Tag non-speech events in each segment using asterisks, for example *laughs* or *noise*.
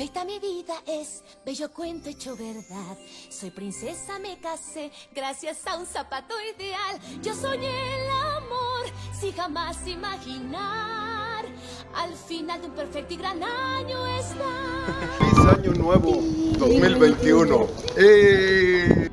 Perfecta mi vida es, bello cuento hecho verdad. Soy princesa, me casé gracias a un zapato ideal. Yo soñé el amor sin jamás imaginar. Al final de un perfecto y gran año está. *laughs* Feliz año nuevo 2021. *laughs* ¡Eh!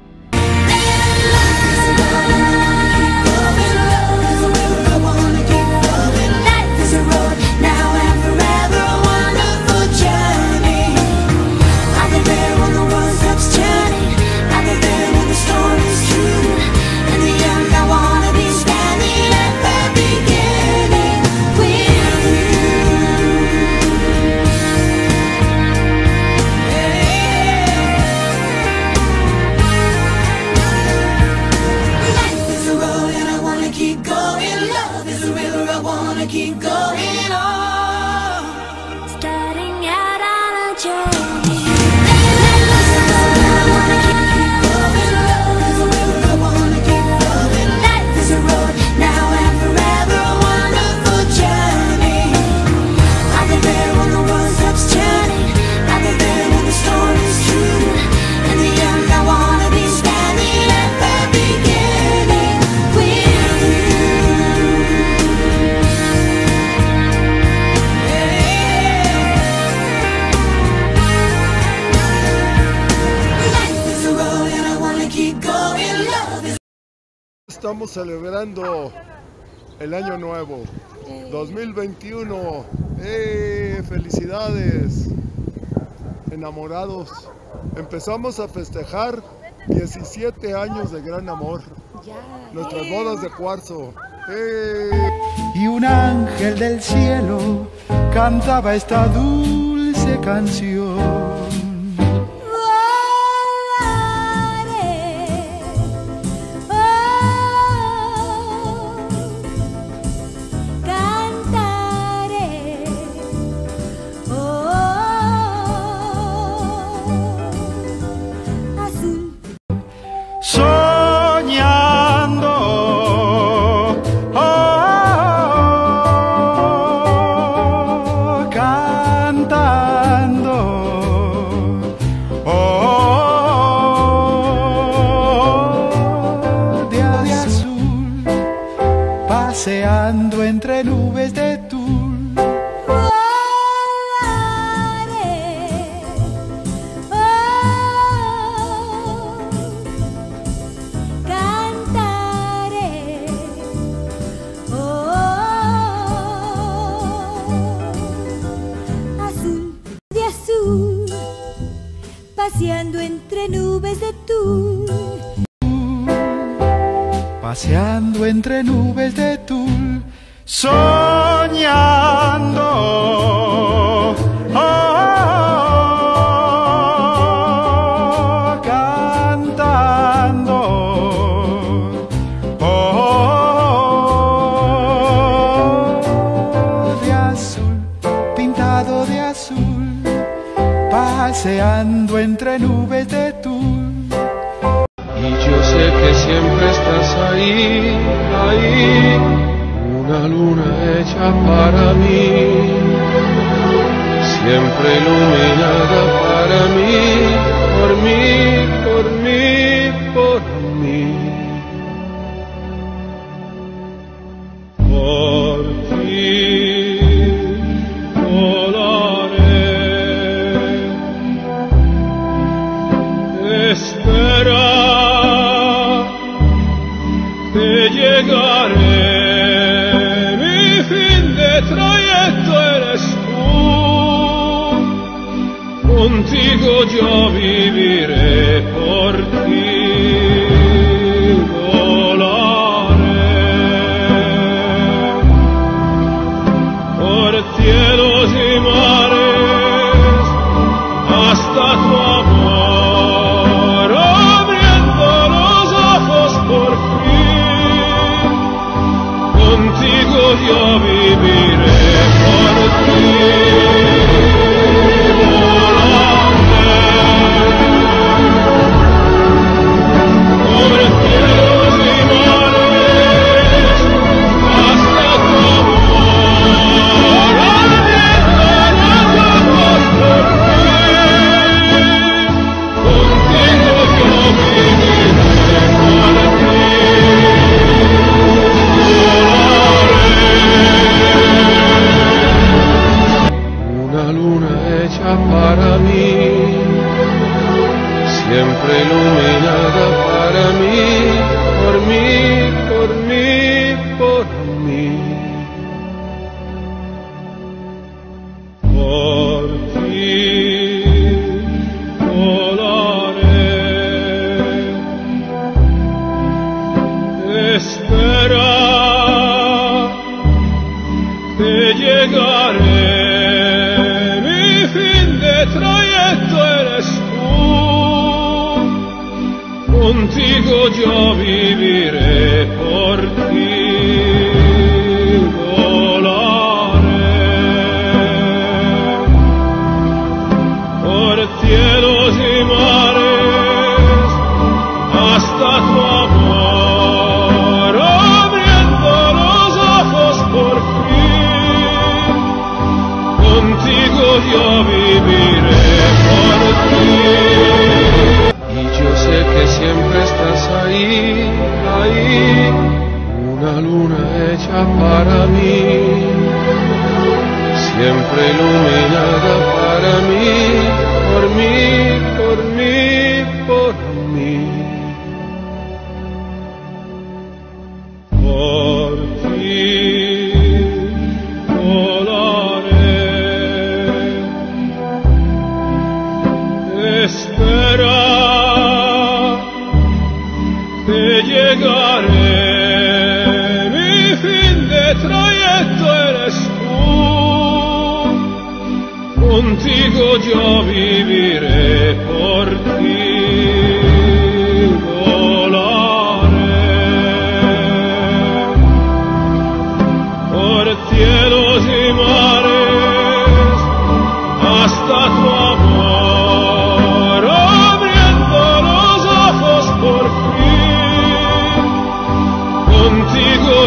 estamos celebrando el año nuevo, 2021. ¡Eh! ¡Felicidades! Enamorados. Empezamos a festejar 17 años de gran amor. Nuestras eh. bodas de cuarzo. Y un ángel del cielo cantaba esta dulce canción. paseando entre nubes de tul, soñar. Shabbat.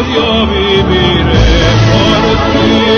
odio viviré por ti.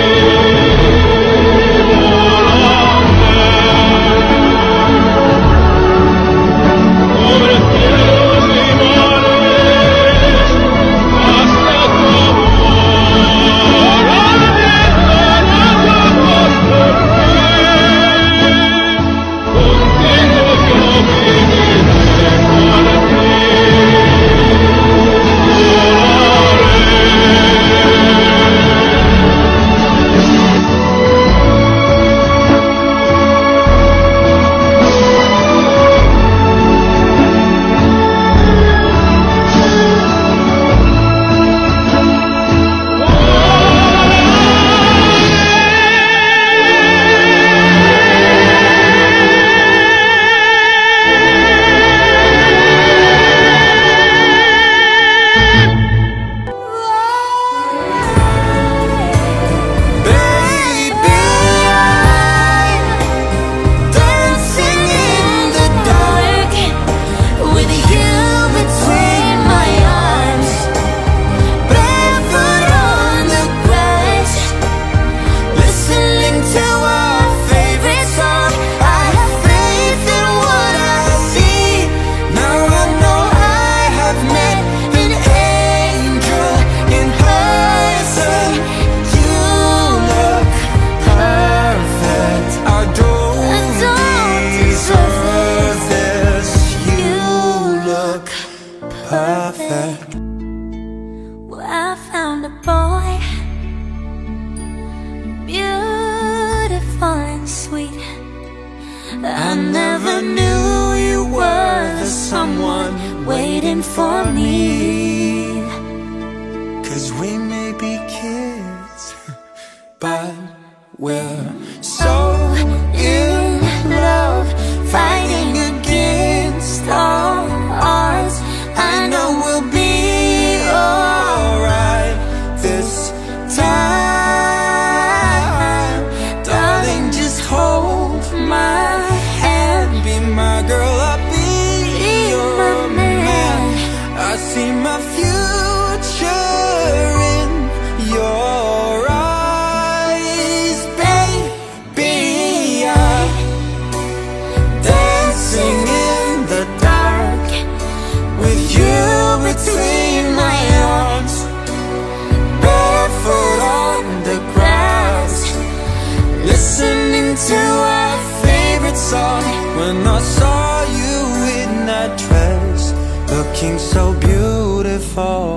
see my future in your eyes, baby. Dancing in the dark with you between my arms, barefoot on the grass, listening to our favorite song. When I saw you in that dress, looking so fall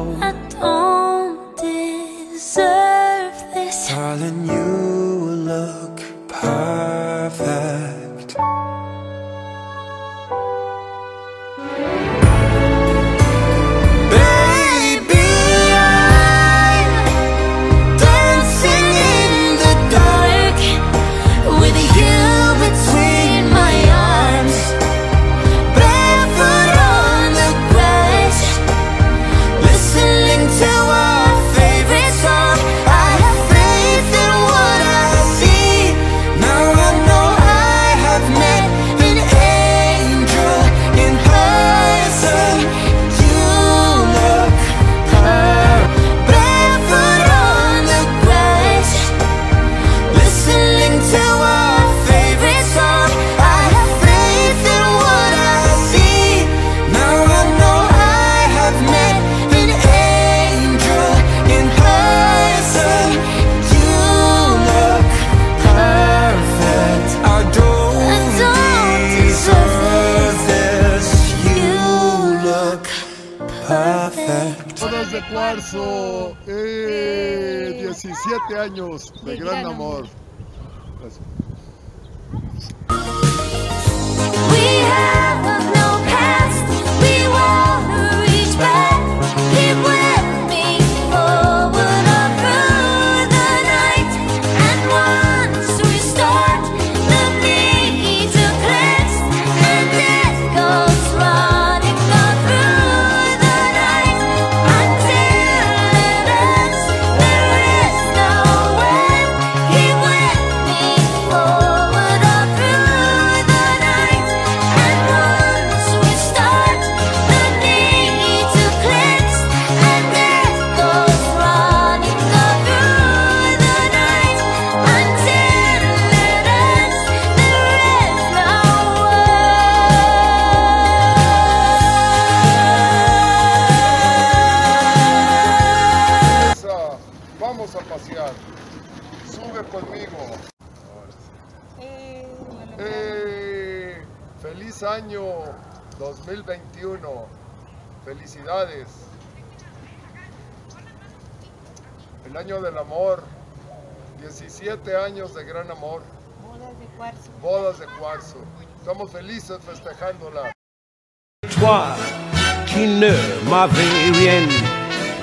años de gran gran amor. 17 años de gran amor. Bodas de cuarzo. Bodas de cuarzo. Estamos felices festejándola. Toi qui ne m'avais rien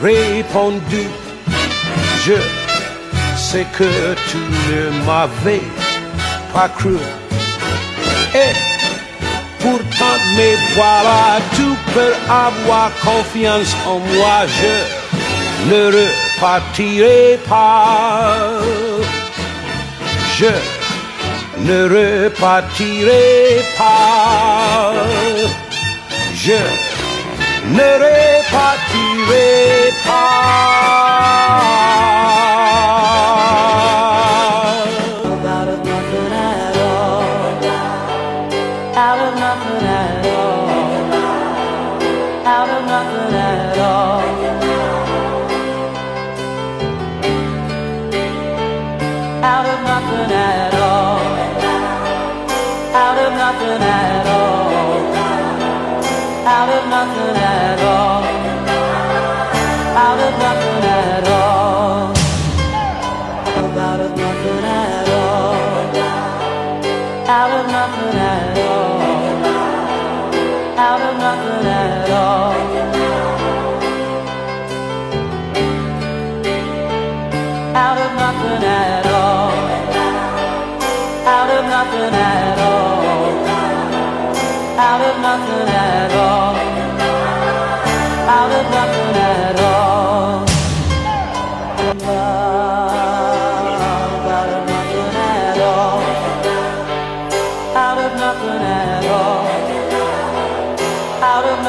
répondu, je sais que tu ne m'avais pas cru. Et pourtant me voilà, tu peux avoir confiance en moi, je ne repartirai pas. Je ne repartirai pas. Je ne repartirai pas.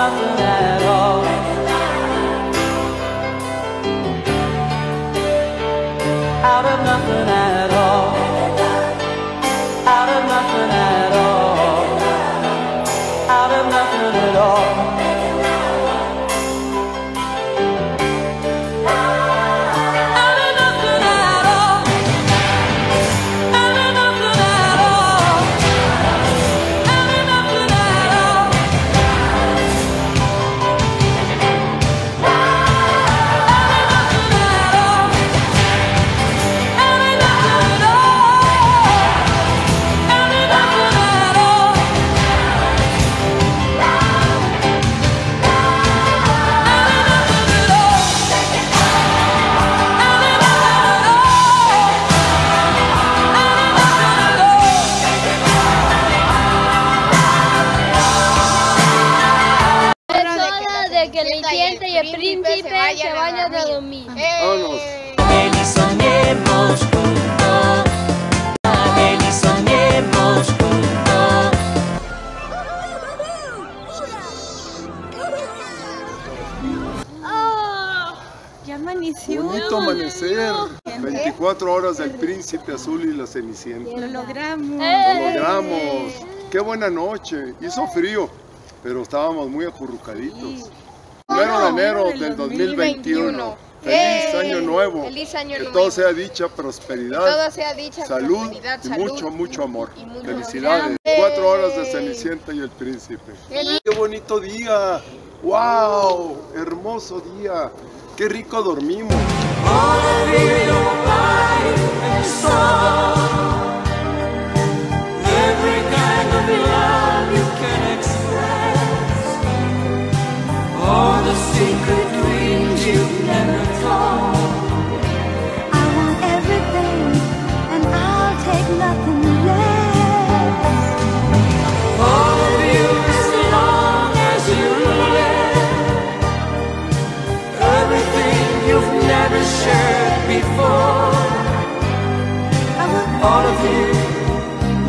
love. Bonito amanecer. 24 horas del príncipe azul y la cenicienta. Lo logramos. Lo logramos. Qué buena noche. Hizo frío, pero estábamos muy acurrucaditos. Primero de enero del 2021. Feliz ¡Eh! año nuevo. Feliz año que nuevo. todo sea dicha, prosperidad, Todo sea dicha, salud prosperidad, y salud mucho, mucho amor. y mucho Felicidades. amor. Cuatro horas de ¡Eh! Cenicienta y el príncipe. Qué Qué bonito día. ¡Wow! Hermoso día qué rico dormimos. part of you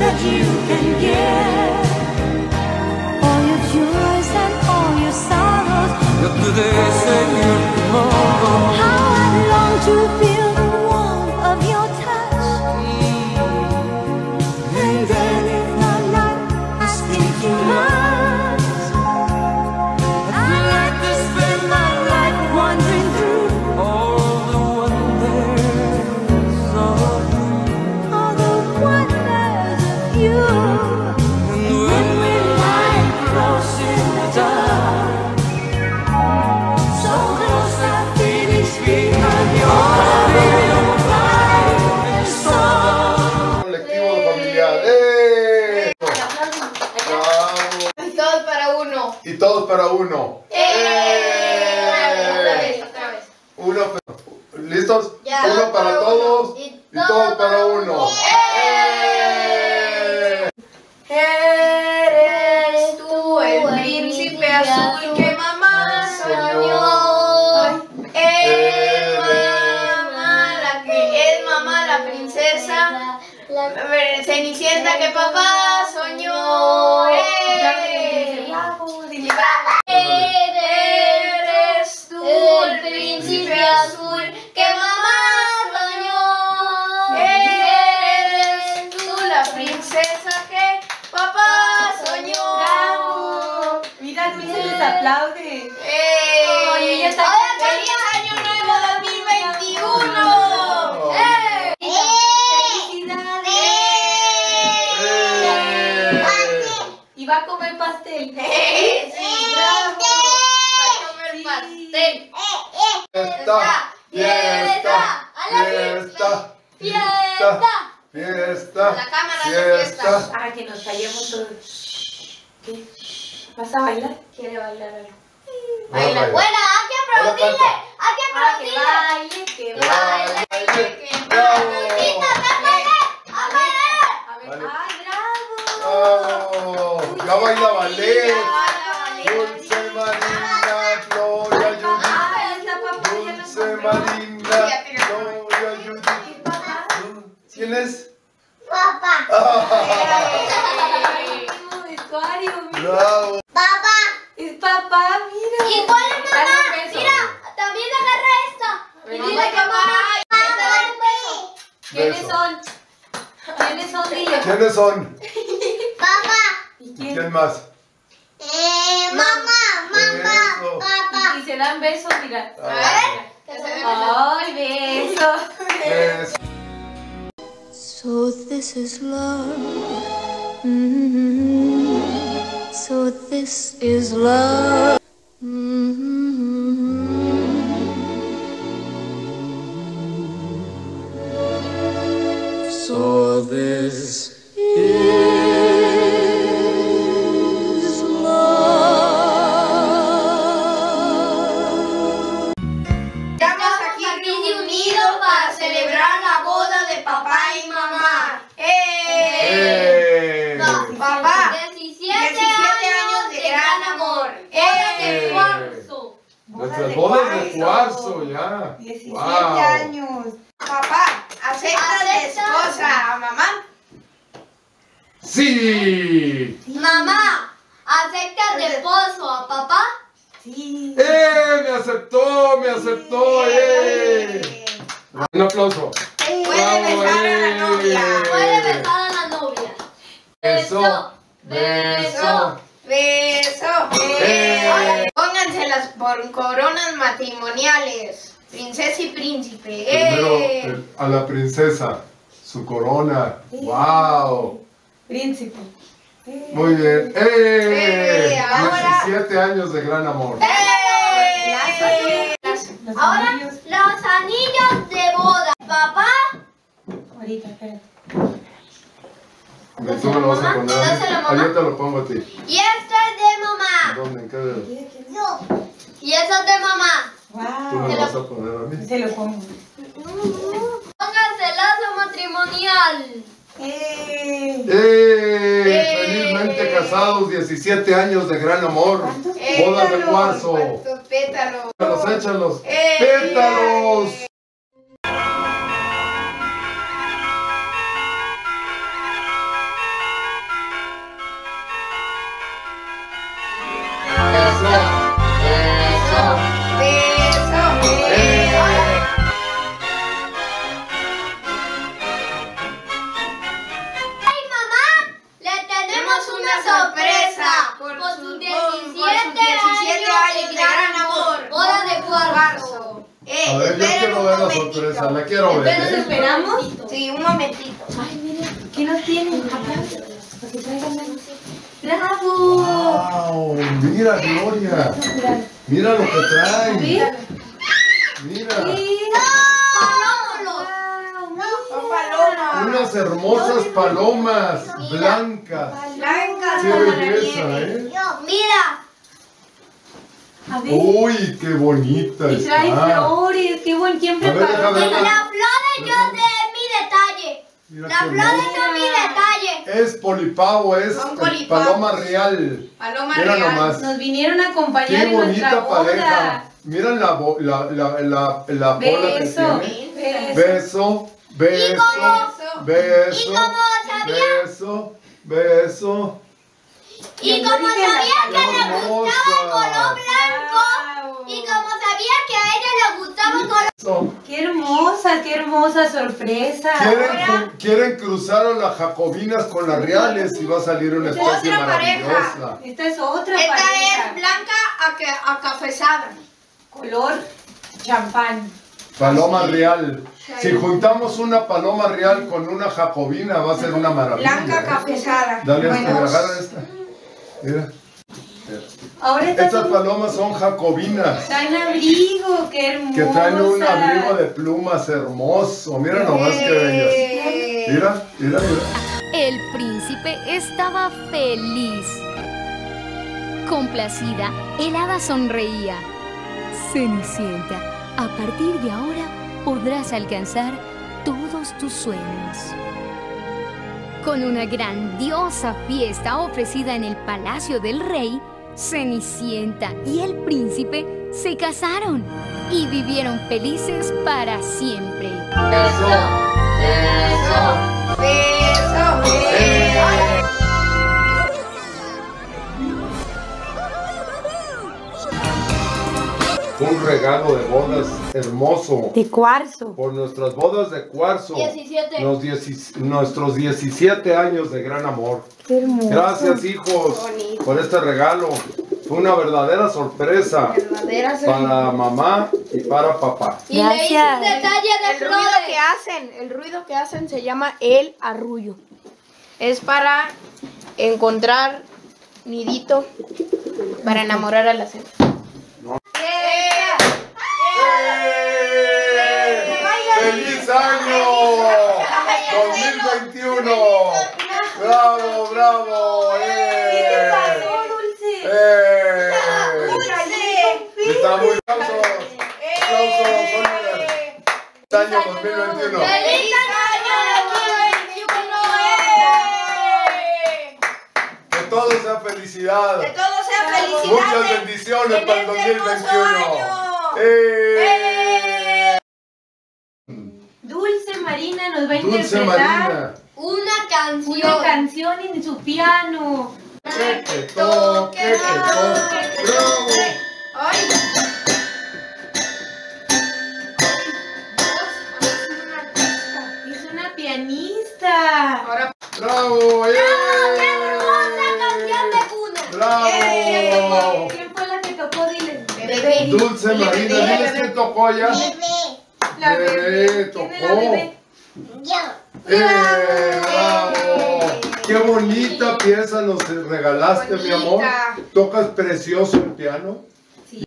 that you can *laughs* Mama, mama, Beso. Y se dan besos, mira. Ah. Ay. Beso. So this is love. Mm -hmm. So this is love. Bodas de ver. ¡Uy, qué bonita Y trae está! flores. Qué buen. ¿Quién A ver, preparó? déjame ver. Las flores yo de mi detalle. Qué flores hermoso. son mi detalle. Es polipavo, es Son polipavos. paloma real. Paloma Mira nomás. Nos vinieron a acompañar Qué en nuestra bonita boda. pareja. Mira la, bo- la, la, la, la bola que Beso. tiene. Beso. Beso, beso, como- beso, y como sabía- beso, beso. Y como sabía que le gustaba color blanco. Y como sabía que a ella le gustaba color Eso. Qué hermosa, qué hermosa sorpresa. Quieren, quieren cruzar a las jacobinas con las reales y va a salir una especie Otra pareja. maravillosa. Esta es otra Esta pareja. es blanca a acafezada. Color champán. Paloma real. Si juntamos una paloma real con una jacobina va a ser una maravilla. ¿eh? cafezada. Dale esta, esta. Mira. Ahora estas palomas son jacobinas. traen abrigo, qué hermosa. Que traen un abrigo de plumas hermoso. Mira nomás qué bellas. Mira, mira, mira. El príncipe estaba feliz. Complacida, el hada sonreía. Cenicienta, a partir de ahora podrás alcanzar todos tus sueños. Con una grandiosa fiesta ofrecida en el palacio del rey, Cenicienta y el príncipe se casaron y vivieron felices para siempre. Un regalo de bodas hermoso. De cuarzo. Por nuestras bodas de cuarzo. 17. Los dieci- nuestros 17 años de gran amor. Qué hermoso. Gracias hijos por este regalo. Fue una verdadera sorpresa para mamá y para papá. Y le hice un Gracias. detalle de El ruido que hacen, el ruido que hacen se llama el arrullo. Es para encontrar nidito para enamorar a la cena. ¡Eh! ¡Feliz año! 2021. ¡Bravo, bravo! ¡Eh! ¿Qué pasó, Dulce? ¡Eh! Está muy aplausos. Aplausos. Feliz año 2021. ¡Feliz año 2021! Que todo sea felicidad. Que todo sea felicidad. Muchas bendiciones para el en este hermoso 2021. año. ¡Eh! Dulce Marina nos va a Dulce interpretar Marina. Una canción. una canción en su piano. Que te toque, que toque. ¡Bravo! Ay. Es una pianista. ¡Bravo! ¡Eh! ¡Qué hermosa canción de cuna! ¿Quién fue la que tocó? Dulce Marina, diles que tocó ya. La bebé. tocó. Bravo! Eh, ¡Qué bonita pieza nos regalaste, mi amor! Tocas precioso el piano. Sí.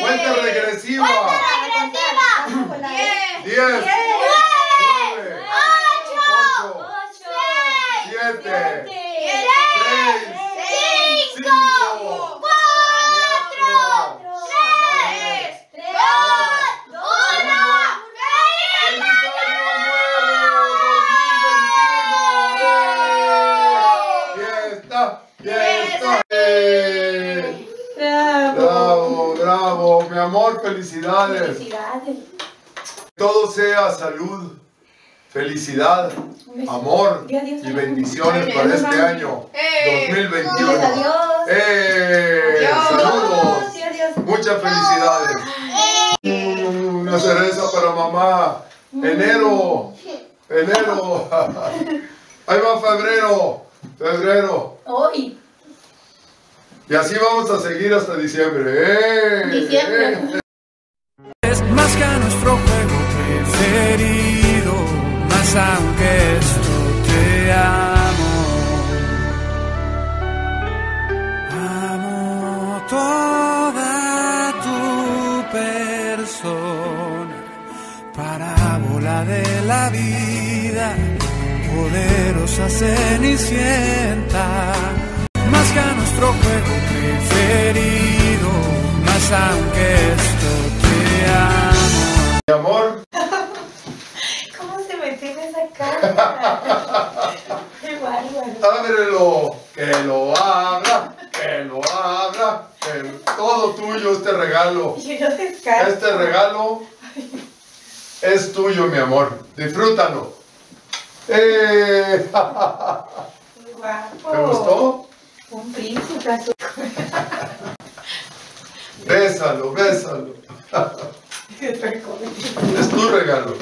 ¡Vuelta regresiva! ¡Vuelta regresiva! ¡10! Felicidades. Felicidades. Todo sea salud, felicidad, amor y bendiciones para este año ¡Eh! 2021. Adiós. ¡Eh! ¡Saludos! Muchas felicidades. Mm, Una cereza para mamá. Enero. Enero. *laughs* Ahí va febrero. Febrero. Hoy. Y así vamos a seguir hasta diciembre. ¡Eh! Diciembre. ¡Eh! Es más que nuestro juego preferido, más aunque esto te amo. Amo toda tu persona, parábola de la vida, poderosa cenicienta. Más que nuestro juego preferido, más aunque esto te amo. Ábrelo. Que lo abra. Que lo abra. Que todo tuyo este regalo. Este regalo es tuyo, mi amor. Disfrútalo. ¡Eh! *laughs* ¿Te gustó? Un príncipe azul. *laughs* Bésalo, bésalo. *laughs* Es tu regalo.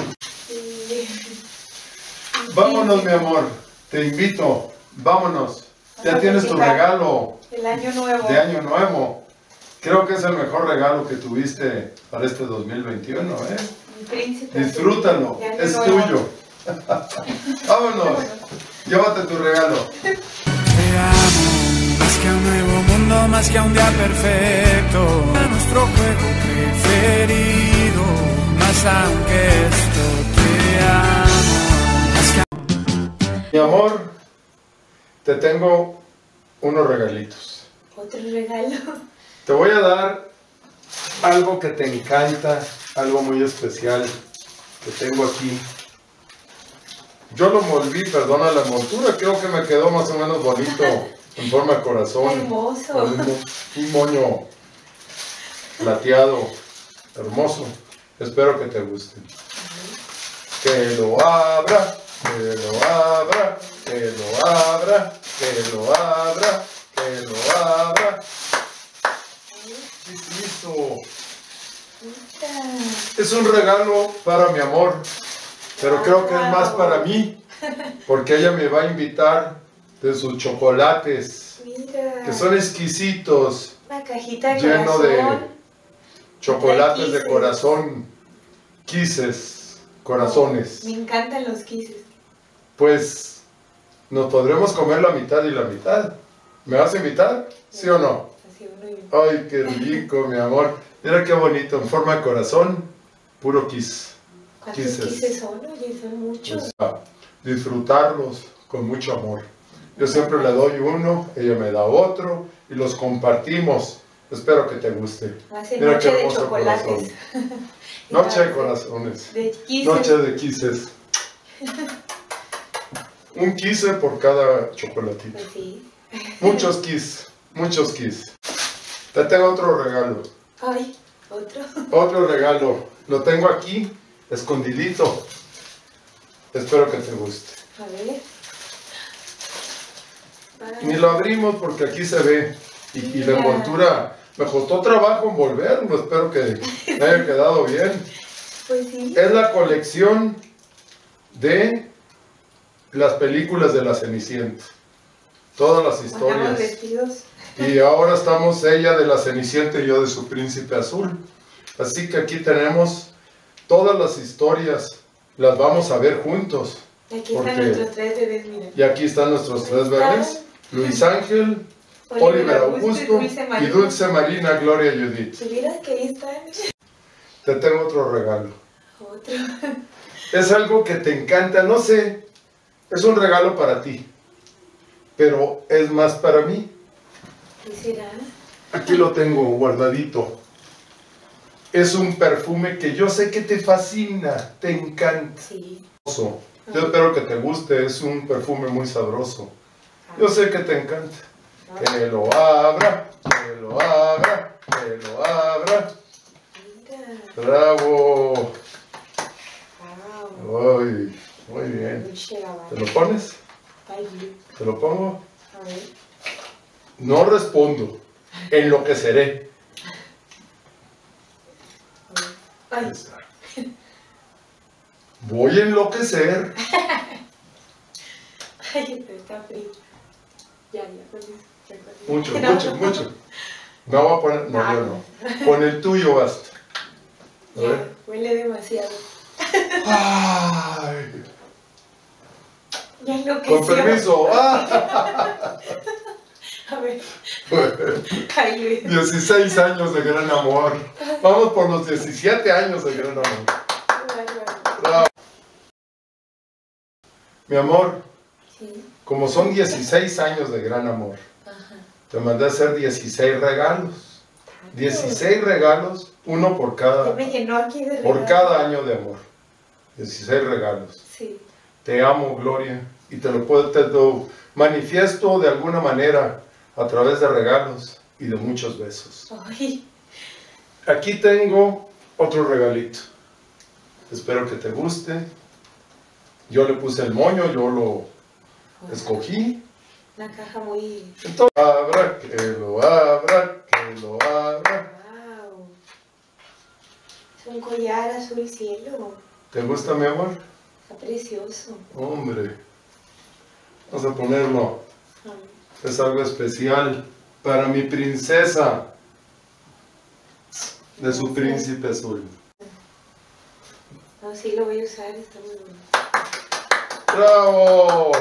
Vámonos, mi amor. Te invito. Vámonos. Ya tienes tu regalo El año nuevo. de Año Nuevo. Creo que es el mejor regalo que tuviste para este 2021, ¿eh? Un príncipe. Disfrútalo. Es nuevo. tuyo. *laughs* Vámonos. Llévate tu regalo. Te amo, más que a un nuevo mundo, más que a un día perfecto. A nuestro juego preferido, más aunque esto te amo. Mi amor, te tengo unos regalitos. Otro regalo. Te voy a dar algo que te encanta, algo muy especial que tengo aquí. Yo lo molví, perdona la montura, creo que me quedó más o menos bonito, *laughs* en forma de corazón. Hermoso. un moño plateado, hermoso. Espero que te guste. Que lo abra, que lo abra, que lo abra, que lo abra, que lo abra. ¿Qué es eso? Es un regalo para mi amor, pero creo que es más para mí, porque ella me va a invitar de sus chocolates, Mira. que son exquisitos, Una cajita de lleno de chocolates de corazón, kisses, corazones. Me encantan los kisses. Pues nos podremos comer la mitad y la mitad. ¿Me vas a invitar? ¿Sí o no? Así uno y Ay, qué rico, mi amor. Mira qué bonito, en forma de corazón, puro kiss. ¿Cuántos Kisses. son? Son muchos. Disfrutarlos con mucho amor. Yo siempre le doy uno, ella me da otro y los compartimos. Espero que te guste. Hace Mira noche qué de hermoso chocolates. corazón. Noche de *laughs* corazones. De. Noche de kisses. *laughs* Un quise por cada chocolatito. Pues sí. Muchos kiss, muchos kiss. Te tengo otro regalo. Ay, otro. Otro regalo. Lo tengo aquí, escondidito. Espero que te guste. A ver. Ni lo abrimos porque aquí se ve. Y, y la envoltura, me costó trabajo envolverlo. Espero que me haya quedado bien. Pues sí. Es la colección de las películas de la Cenicienta. Todas las historias. Y ahora estamos ella de la Cenicienta y yo de su príncipe azul. Así que aquí tenemos todas las historias. Las vamos a ver juntos. Aquí Porque- están nuestros tres bebés, miren. Y aquí están nuestros tres bebés. Luis Ángel, Oliver Augusto y Augusto Dulce y Marina. Dulce Marina Gloria Judith. Que ahí están. Te tengo otro regalo. Otro. Es algo que te encanta, no sé, es un regalo para ti, pero es más para mí. Aquí lo tengo guardadito. Es un perfume que yo sé que te fascina, te encanta. Sí. Yo espero que te guste, es un perfume muy sabroso. Yo sé que te encanta. Que lo abra, que lo abra, que lo abra. Bravo. Ay, muy bien. ¿Te lo pones? ¿Te lo pongo? A ver. No respondo. Enloqueceré. Ahí está. Voy a enloquecer. *laughs* ay, está frío. Ya, ya, ya. Mucho, No. mucho, mucho. Me voy a poner. No, yo no. Con el tuyo basta. A ver. huele demasiado. Ay, lo que con permiso. *laughs* Ah. A ver. Ay, Luis. 16 años de gran amor. Vamos por los 17 años de gran amor. Bravo. Mi amor, Sí. como son 16 años de gran amor, Ajá. te mandé a hacer 16 regalos. 16 regalos, uno por cada, por cada año de amor. 16 regalos. Sí. Te amo, Gloria, y te lo puedo, te lo manifiesto de alguna manera a través de regalos y de muchos besos. Ay, Aquí tengo otro regalito. Espero que te guste. Yo le puse el moño, yo lo escogí. una caja muy. Entonces, abra, que lo abra, que lo abra. Wow. Es un collar azul cielo. ¿Te gusta, mi amor? Está precioso. Hombre. Vamos a ponerlo. Es algo especial para mi princesa de su príncipe azul. No, sí lo voy a usar, está muy bueno. ¡Bravo!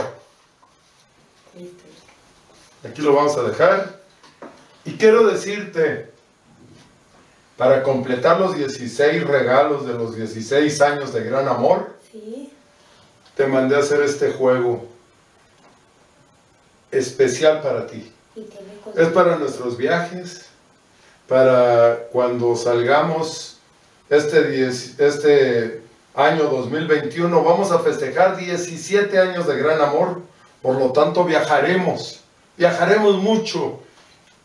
Listo. Aquí lo vamos a dejar. Y quiero decirte, para completar los 16 regalos de los 16 años de gran amor, Sí. Te mandé a hacer este juego especial para ti. Es para nuestros viajes, para cuando salgamos este, este año 2021. Vamos a festejar 17 años de gran amor, por lo tanto viajaremos, viajaremos mucho.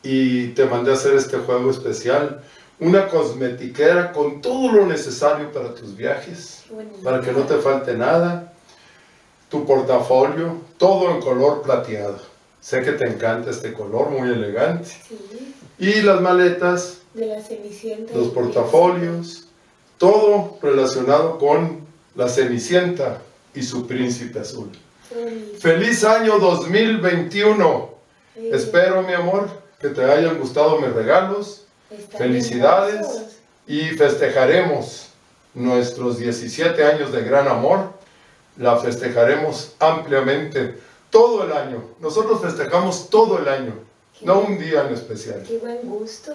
Y te mandé a hacer este juego especial, una cosmetiquera con todo lo necesario para tus viajes para que no te falte nada. Tu portafolio, todo en color plateado. Sé que te encanta este color, muy elegante. Sí. Y las maletas, De la cenicienta. los portafolios, todo relacionado con la Cenicienta y su príncipe azul. ¡Feliz año 2021! Sí. Espero, mi amor, que te hayan gustado mis regalos. Están Felicidades y festejaremos nuestros 17 años de gran amor. La festejaremos ampliamente todo el año. Nosotros festejamos todo el año, no un día en especial. Qué buen gusto.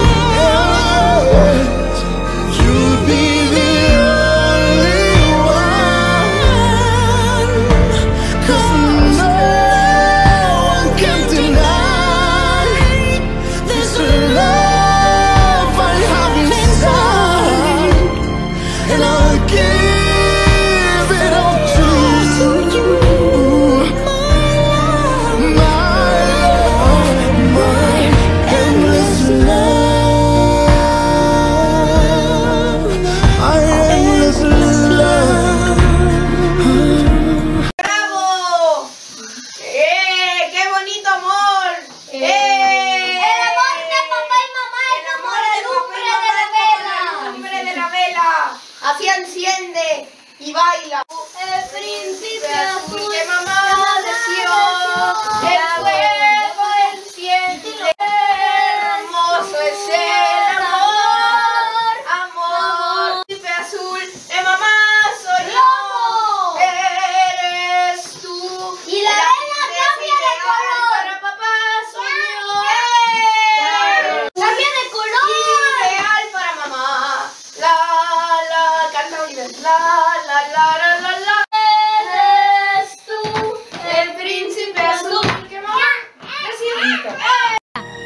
El príncipe azul.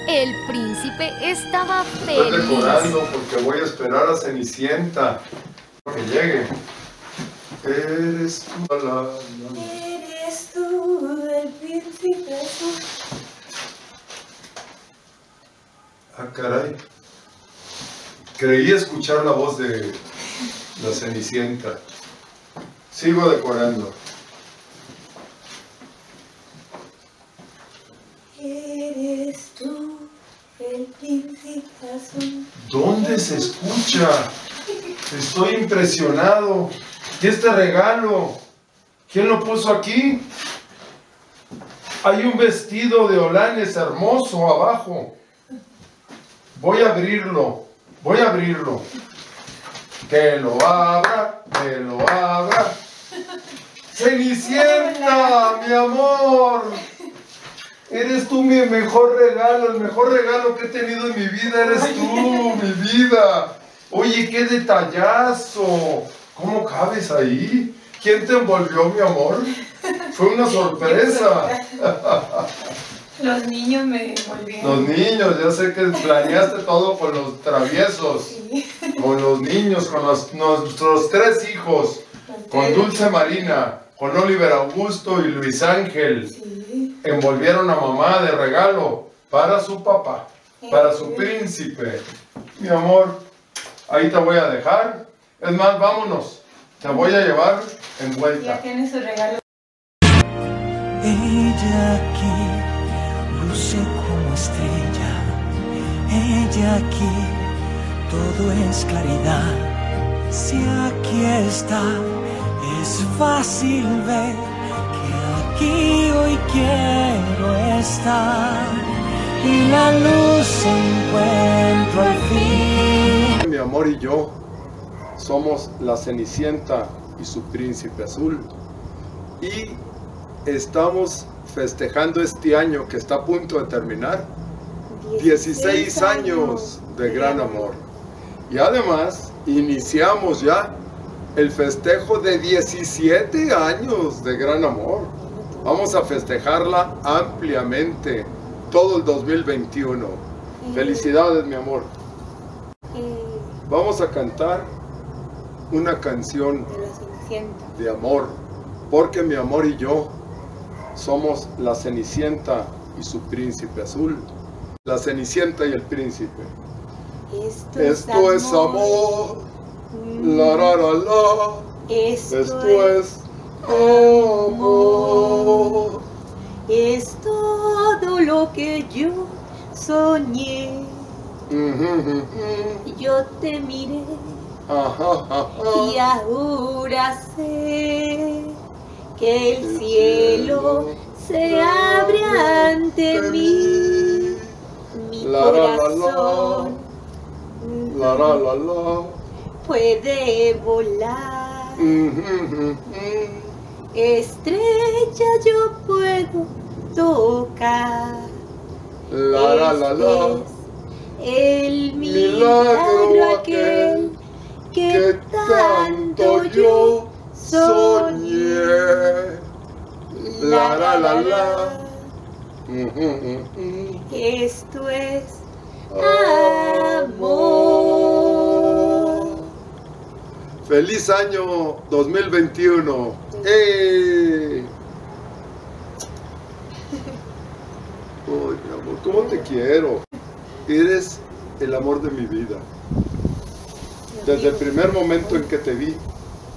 El príncipe estaba Estoy feliz. decorando porque voy a esperar a Cenicienta que llegue. Eres tú la, la, la. Eres tú el príncipe azul. Ah, caray. Creí escuchar la voz de la Cenicienta. Sigo decorando. Eres tú el príncipe azul. ¿Dónde se escucha? Estoy impresionado. ¿Y este regalo? ¿Quién lo puso aquí? Hay un vestido de holanes hermoso abajo. Voy a abrirlo. Voy a abrirlo. Que lo abra, que lo abra. *laughs* Cenicienta, mi amor. Eres tú mi mejor regalo, el mejor regalo que he tenido en mi vida, eres tú, mi vida. Oye, qué detallazo. ¿Cómo cabes ahí? ¿Quién te envolvió, mi amor? Fue una *laughs* sorpresa. *laughs* Los niños me Los envolvieron. niños, ya sé que planeaste *laughs* todo con los traviesos, con los niños, con los- nuestros tres hijos, con Dulce Marina, con Oliver Augusto y Luis Ángel. Sí. Envolvieron a mamá de regalo para su papá, para su príncipe. Mi amor, ahí te voy a dejar. Es más, vámonos. Te voy a llevar Ya envuelta. tiene su regalo. Ella Ella aquí todo es claridad. Si aquí está, es fácil ver que aquí hoy quiero estar. Y la luz encuentro al fin. Mi amor y yo somos la Cenicienta y su príncipe azul. Y estamos festejando este año que está a punto de terminar. 16 años de gran amor. Y además iniciamos ya el festejo de 17 años de gran amor. Vamos a festejarla ampliamente todo el 2021. Felicidades, mi amor. Vamos a cantar una canción De amor, porque mi amor y yo somos la Cenicienta y su príncipe azul. La Cenicienta y el príncipe. Esto, Esto es amor. La, la, la, la. Esto, Esto es amor. es todo lo que yo soñé. Yo te miré Ajá, ajá. y ahora sé que el cielo se abre ante mí. Mi La, la, la, la. corazón La, la, la, la. puede volar. Ujú, ujú, ujú. Estrella yo puedo tocar. La, la, la, la. Este es el Milagro milagro aquel aquel que que tanto yo soñé. La, la, la, la. Esto es Amor. Feliz año 2021. ¡Eh! Ay, mi amor, ¿cómo te quiero? Eres el amor de mi vida. Desde el primer momento en que te vi,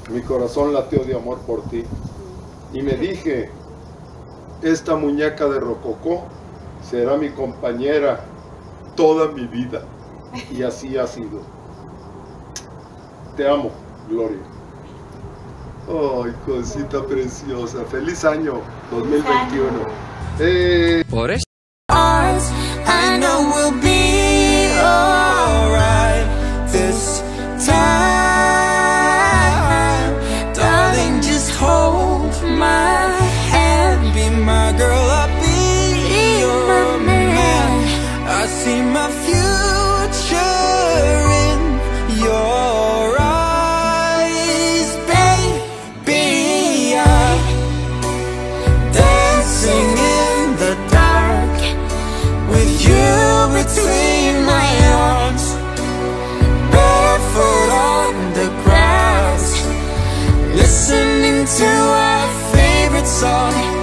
mi corazón latió de amor por ti. Y me dije, esta muñeca de rococó será mi compañera toda mi vida. Y así ha sido. Te amo, Gloria. Ay, cosita preciosa. Feliz año 2021. Eh, Por eso.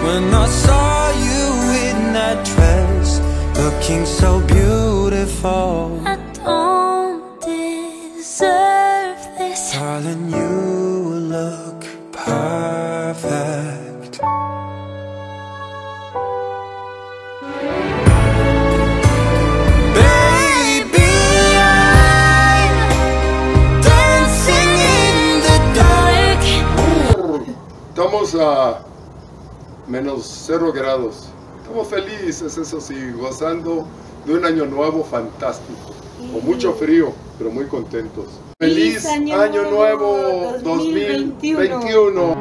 When I saw you in that dress Looking so beautiful. I don't deserve this. Darling, you look perfect. Estamos a menos cero grados. Estamos felices, eso sí, gozando de un año nuevo fantástico. Con mucho frío, pero muy contentos. Feliz, Feliz año año, nuevo, nuevo 2021. 2021.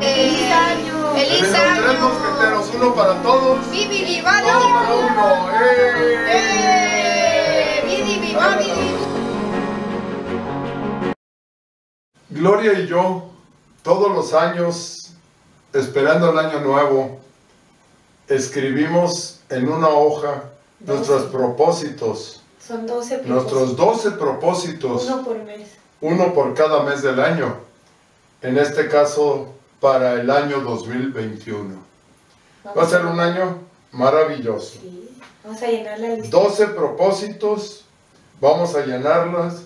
¡Feliz año! ¡Feliz tres año! mosqueteros, uno para todos, ¡Vivi dos Vivado! para uno. ¡Eh! ¡Eh! ¡Vivi! Gloria y yo, todos los años, esperando el año nuevo, escribimos en una hoja nuestros propósitos, Son 12 nuestros 12 propósitos, Uno por mes. uno por cada mes del año. En este caso, para el año 2021. Va a ser un año maravilloso. Sí. Vamos a llenar la lista. 12 propósitos, vamos a llenarlas.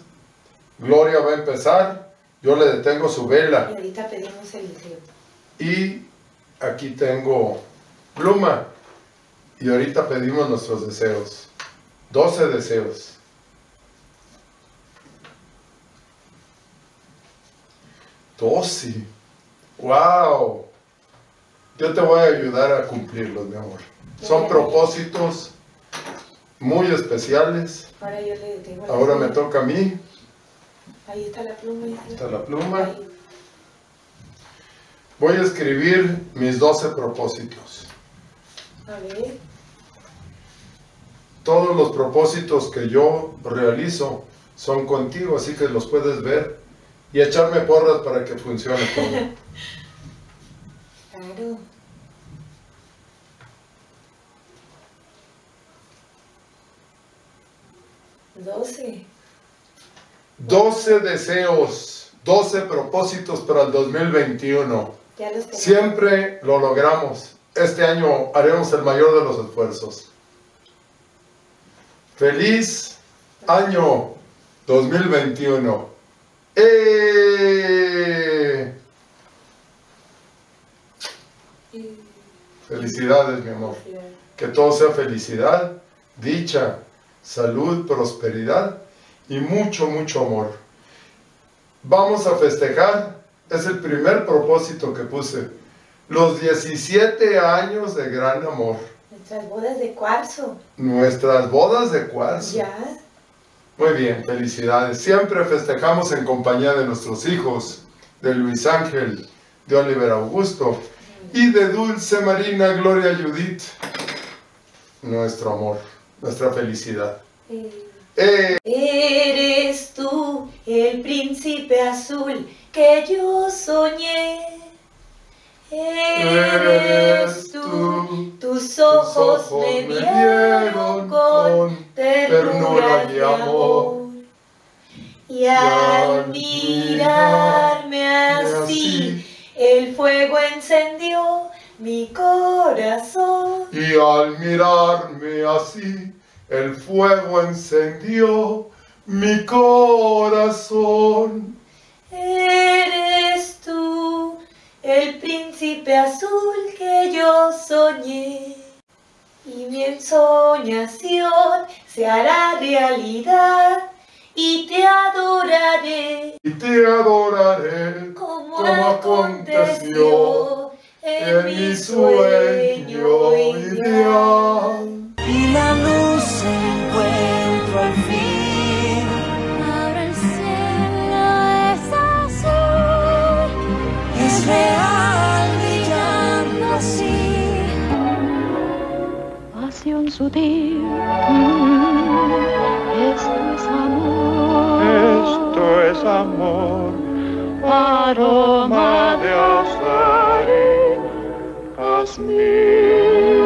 Gloria va a empezar. Yo le detengo su Y vela. ahorita pedimos el deseo. Y aquí tengo pluma. Y ahorita pedimos nuestros deseos. 12 deseos. Doce. ¡Wow! Yo te voy a ayudar a cumplirlos, mi amor. Son propósitos muy especiales. Ahora yo le detengo la Ahora me toca a mí. Ahí está la pluma. Ahí Está la pluma. Ahí. Voy a escribir mis 12 propósitos. A ver. Todos los propósitos que yo realizo son contigo, así que los puedes ver y echarme porras para que funcione todo. *laughs* Claro. Doce. 12 deseos, 12 propósitos para el 2021. Ya los tenemos. Siempre lo logramos. Este año haremos el mayor de los esfuerzos. Feliz año 2021. ¡Eh! Felicidades, mi amor. Que todo sea felicidad, dicha, salud, prosperidad y mucho, mucho amor. Vamos a festejar, es el primer propósito que puse, los 17 años de gran amor. Nuestras bodas de cuarzo. Nuestras bodas de cuarzo. Ya. Muy bien, felicidades. Siempre festejamos en compañía de nuestros hijos, de Luis Ángel, de Oliver Augusto y de Dulce Marina Gloria Judith. Nuestro amor, nuestra felicidad. Eh, ¡Eh! Eres tú el príncipe azul que yo soñé. Eres tú, tus ojos me dieron con ternura y amor. Y al mirarme así, el fuego encendió mi corazón. Y al mirarme así, el fuego encendió mi corazón. Eres tú el príncipe azul que yo soñé. Y mi ensoñación se hará realidad y te adoraré Y te adoraré como, como aconteció aconteció en mi sueño ideal. y la luz encuentro al fin. Ahora el cielo es azul. Es real brillando así. Pasión sutil. mm, Esto es amor. Esto es amor, Aroma de azar y jazmín.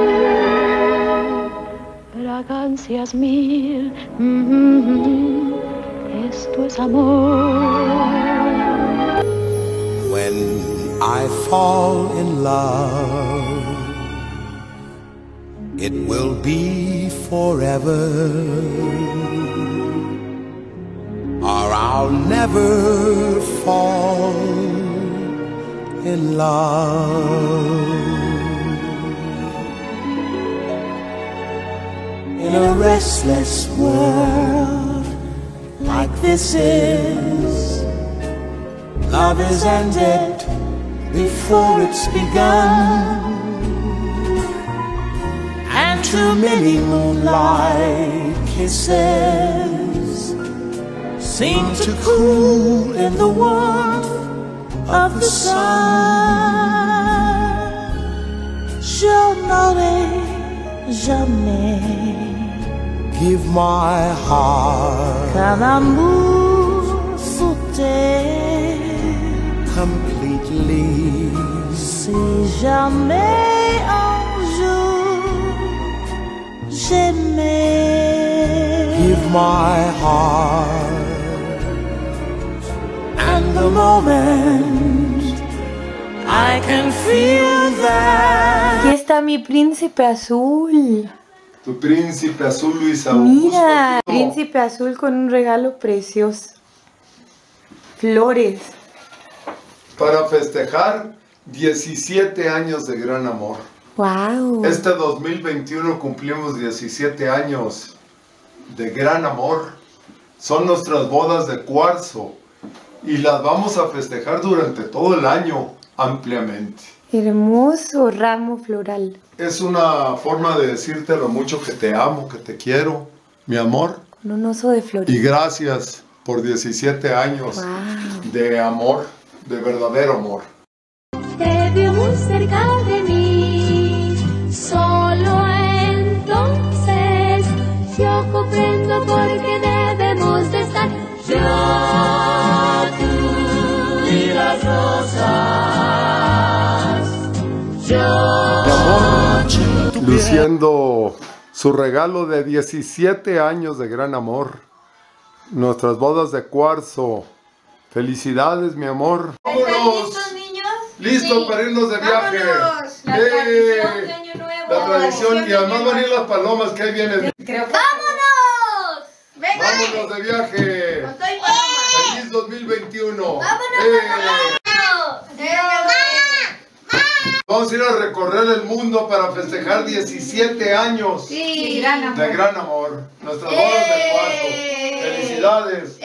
Fragancias mil. mm, Esto es amor. When I fall in love, it will be forever. Or I'll never fall in love. In a restless world like this is, love is ended before it's begun. And too many moonlight kisses seem to cool in the warmth of the sun. N'aurai jamais give my heart qu'un amour sauté completely. Si jamais un jour j'aimais, give my heart, and the moment I can feel that. Aquí está mi príncipe azul. Tu príncipe azul Luis Augusto. Mira, príncipe azul con un regalo precioso. Flores. Para festejar 17 años de gran amor. Wow. Este 2021 cumplimos 17 años de gran amor. Son nuestras bodas de cuarzo y las vamos a festejar durante todo el año ampliamente. Hermoso ramo floral. Es una forma de decirte lo mucho que te amo, que te quiero, mi amor. Con un oso de Y flores. gracias por 17 años Wow. de amor, de verdadero amor. Te veo muy cerca de mí, solo entonces yo comprendo por qué debemos de estar. Yo, tú y las rosas. Luciendo su regalo de 17 años de gran amor. Nuestras bodas de cuarzo. Felicidades, mi amor. ¿Están ¡Vámonos! listos, niños? Listo para irnos de viaje. ¡Vámonos! La ¡Eh! tradición de Año Nuevo. La tradición y de además van a ir las palomas que ahí vienen. ¡Vámonos! ¡Venga! Vámonos de viaje. Estoy paloma. Feliz 2021. ¡Vámonos! ¡Eh! Venga, Vamos a ir a recorrer el mundo para festejar 17 años Sí, gran amor. de gran amor. Nuestras bodas de cuarzo. ¡Eh! Felicidades.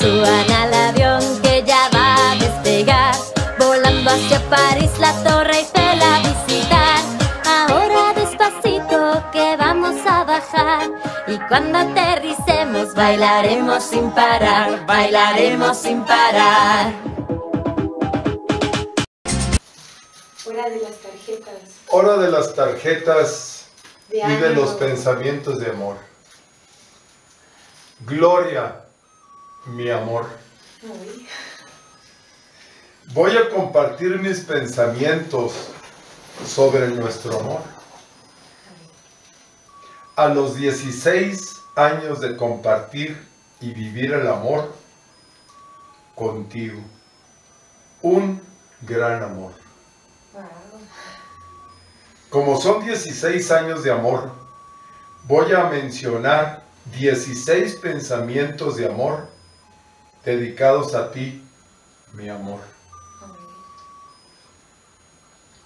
Suban al avión que ya va a despegar, volando hacia París, la Torre Eiffel a visitar. Ahora despacito que vamos a bajar y cuando aterricemos bailaremos sin parar, bailaremos sin parar. Fuera de las tarjetas. Hora de las tarjetas De y de los pensamientos de amor. Gloria, mi amor. Voy a compartir mis pensamientos sobre nuestro amor. A los 16 años de compartir y vivir el amor contigo. Un gran amor. Como son 16 años de amor, voy a mencionar 16 pensamientos de amor dedicados a ti, mi amor.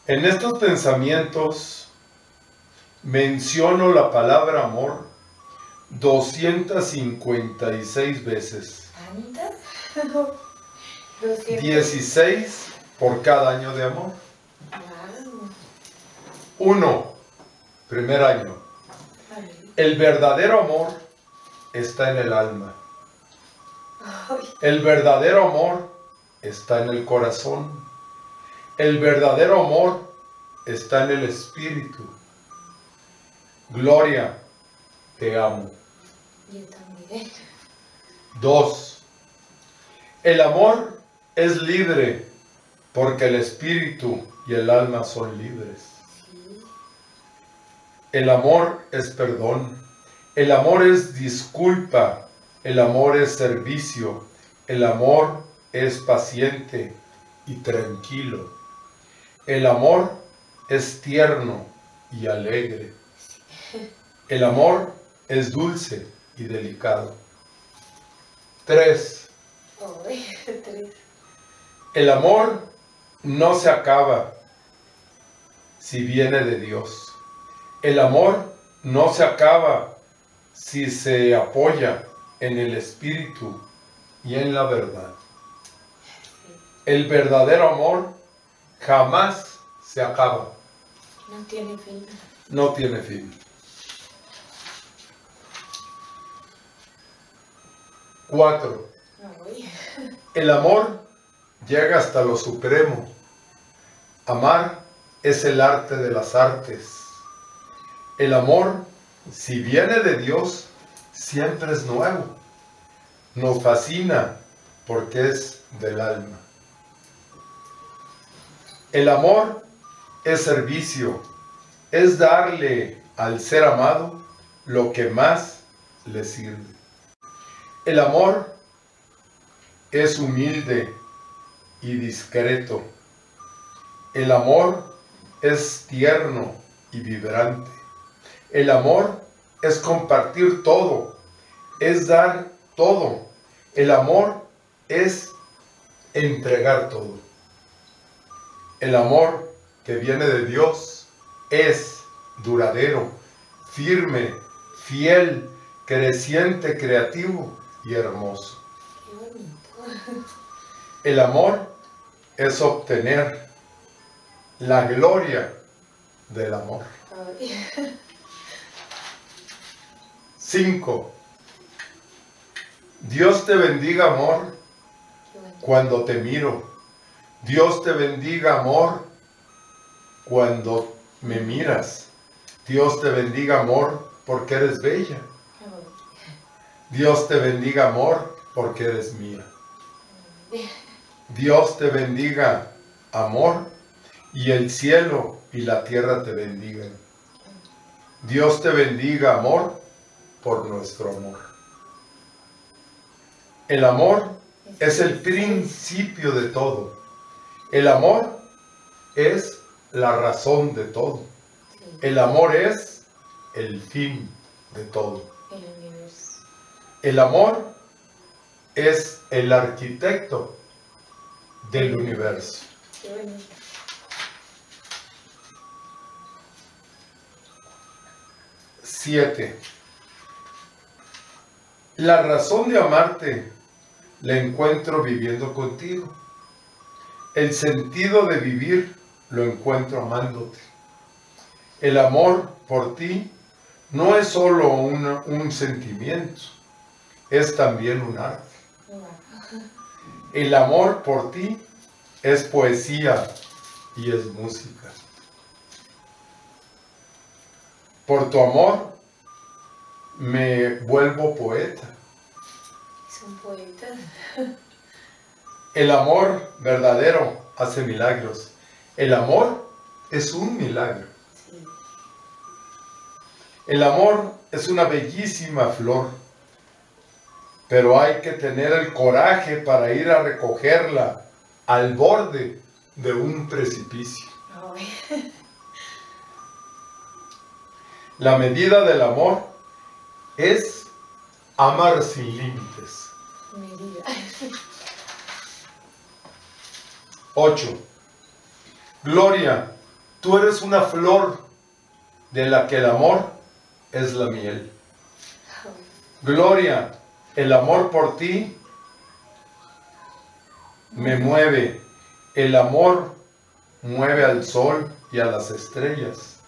En estos pensamientos menciono la palabra amor 256 veces. 16 *laughs* por cada año de amor. Uno, primer año. El verdadero amor está en el alma. El verdadero amor está en el corazón. El verdadero amor está en el espíritu. Gloria, te amo. Dos. El amor es libre porque el espíritu y el alma son libres. El amor es perdón. El amor es disculpa. El amor es servicio. El amor es paciente y tranquilo. El amor es tierno y alegre. El amor es dulce y delicado. 3. Ay, *laughs* tres. El amor no se acaba si viene de Dios. El amor no se acaba si se apoya en el Espíritu y en la verdad. El verdadero amor jamás se acaba, No tiene fin. no tiene fin. 4. Ay, *laughs* El amor llega hasta lo supremo. Amar es el arte de las artes. El amor, si viene de Dios, siempre es nuevo. Nos fascina porque es del alma. El amor es servicio, es darle al ser amado lo que más le sirve. El amor es humilde y discreto. El amor es tierno y vibrante. El amor es compartir todo, es dar todo. El amor es entregar todo. El amor que viene de Dios es duradero, firme, fiel, creciente, creativo y hermoso. El amor es obtener la gloria del amor. *laughs* Ay, 5. Dios te bendiga, amor, cuando te miro. Dios te bendiga, amor, cuando me miras. Dios te bendiga, amor, porque eres bella. Dios te bendiga, amor, porque eres mía. Dios te bendiga, amor, y el cielo y la tierra te bendigan. Dios te bendiga, amor, por nuestro amor. El amor es el principio de todo. El amor es la razón de todo. El amor es el fin de todo. el amor es el arquitecto del universo. Siete. La razón de amarte la encuentro viviendo contigo. El sentido de vivir lo encuentro amándote. El amor por ti no es solo un sentimiento, es también un arte. El amor por ti es poesía y es música. Por tu amor me vuelvo poeta. Es un poeta. El amor verdadero hace milagros. El amor es un milagro. Sí. El amor es una bellísima flor, pero hay que tener el coraje para ir a recogerla al borde de un precipicio. La medida del amor es amar sin límites. medida. 8. *laughs* Gloria, tú eres una flor de la que el amor es la miel. Gloria, el amor por ti me mueve. El amor mueve al sol y a las estrellas.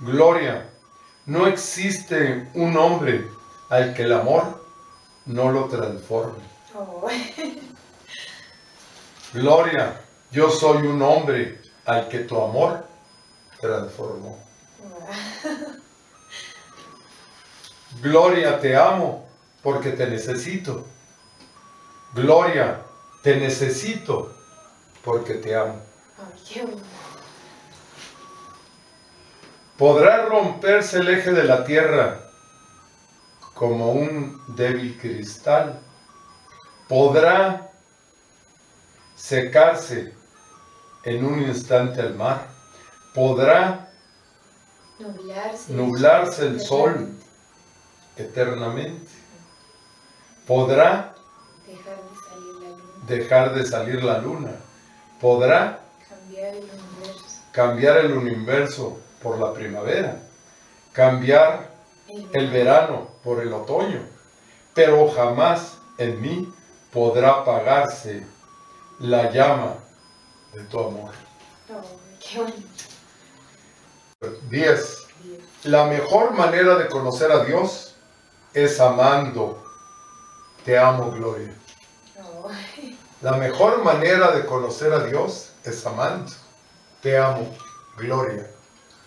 Gloria, no existe un hombre al que el amor no lo transforme. Ay, *laughs* Gloria, yo soy un hombre al que tu amor transformó. *laughs* Gloria, te amo porque te necesito. Gloria, te necesito porque te amo. Podrá romperse el eje de la tierra como un débil cristal. Podrá secarse en un instante el mar. Podrá Nublarse. nublarse el sol eternamente. Podrá Dejar de salir la luna. dejar de salir la luna. Podrá Cambiar el universo. cambiar el universo por la primavera. Cambiar el verano por el otoño. Pero jamás en mí podrá apagarse la llama de tu amor. No, qué bonito. 10. La mejor manera de conocer a Dios es amando. Te amo, Gloria. No. *laughs* La mejor manera de conocer a Dios es amando. Te amo, Gloria.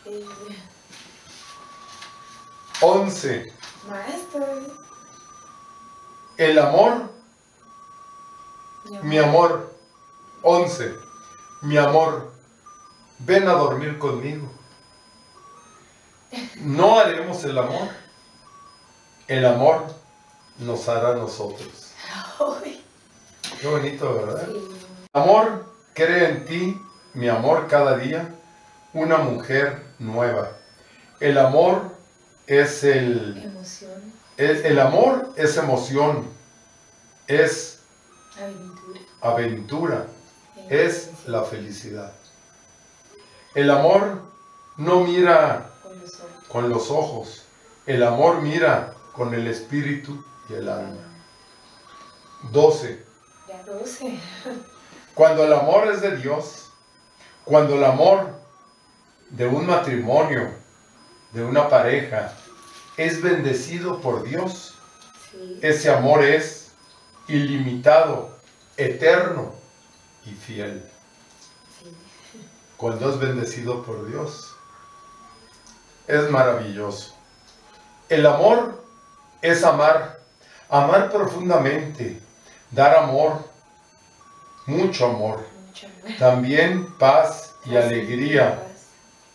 Eh, 11. Maestro. El amor, mi amor. 11. Mi amor, ven a dormir conmigo. No haremos el amor. El amor nos hará a nosotros. Qué bonito, ¿verdad? sí. Amor, cree en ti, mi amor, cada día, una mujer nueva. El amor es el, Emoción. el amor es emoción, es Aventura. aventura, es la felicidad. El amor no mira Con los ojos. con los ojos, el amor mira con el espíritu y el alma. 12. Ya 12. *laughs* Cuando el amor es de Dios, cuando el amor de un matrimonio, de una pareja, es bendecido por Dios, Sí. ese amor es ilimitado, eterno y fiel. Sí. Cuando es bendecido por Dios, es maravilloso. El amor es amar, amar profundamente, dar amor, mucho amor. Mucho amor. También paz y alegría.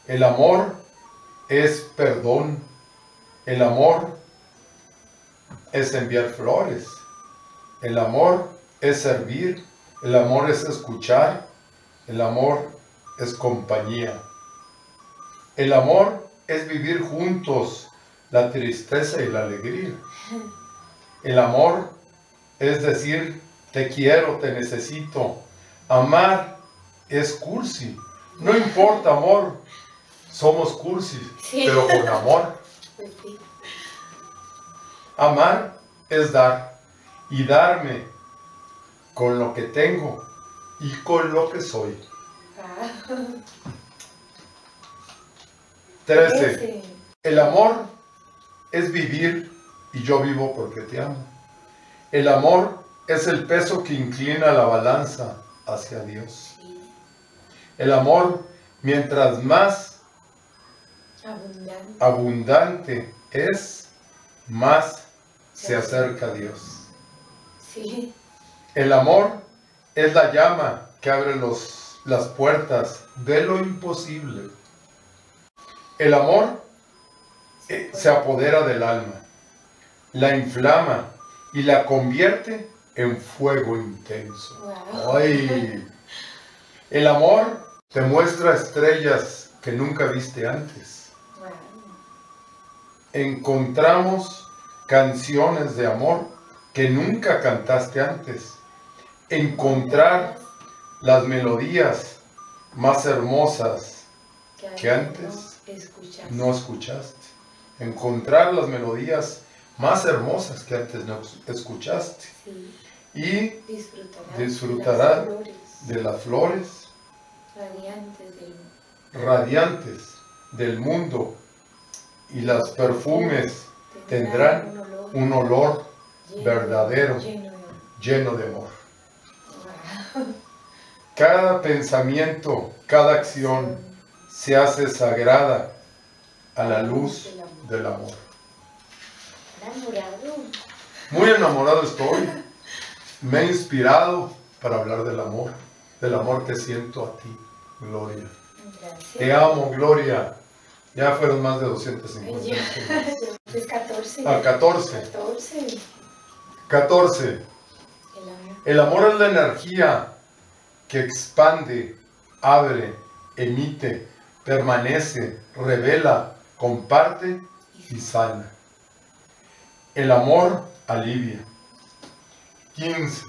El amor es perdón. El amor es enviar flores. El amor es servir. El amor es escuchar. El amor es compañía. El amor es vivir juntos la tristeza y la alegría. El amor es decir, te quiero, te necesito. Amar es cursi. No importa, amor. Somos cursi, Sí. pero con amor. *laughs* Pues sí. Amar es dar. Y darme con lo que tengo y con lo que soy. Ah, 13. ese. El amor es vivir y yo vivo porque te amo. El amor es el peso que inclina la balanza hacia Dios. El amor, mientras más Abundante. abundante es, más se acerca a Dios. Sí. El amor es la llama que abre los, las puertas de lo imposible. El amor eh, se apodera del alma, la inflama y la convierte en fuego intenso. Wow. ¡Ay! El amor te muestra estrellas que nunca viste antes. Encontramos canciones de amor que nunca cantaste antes. Encontrar las melodías más hermosas que antes no escuchas. no escuchaste. Encontrar las melodías más hermosas que antes no escuchaste. Sí. Y Disfrutarás. Las de las flores radiantes del radiantes del mundo y las perfumes tendrán un olor verdadero. Lleno de amor. Cada pensamiento, cada acción se hace sagrada a la luz del amor. Muy enamorado estoy. Me he inspirado para hablar del amor, del amor que siento a ti, Gloria. Te amo, Gloria. Ya fueron más de 250. Ay, ya. Es 14. Al 14. 14. 14. El amor. El amor es la energía que expande, abre, emite, permanece, revela, comparte y sana. El amor alivia. 15.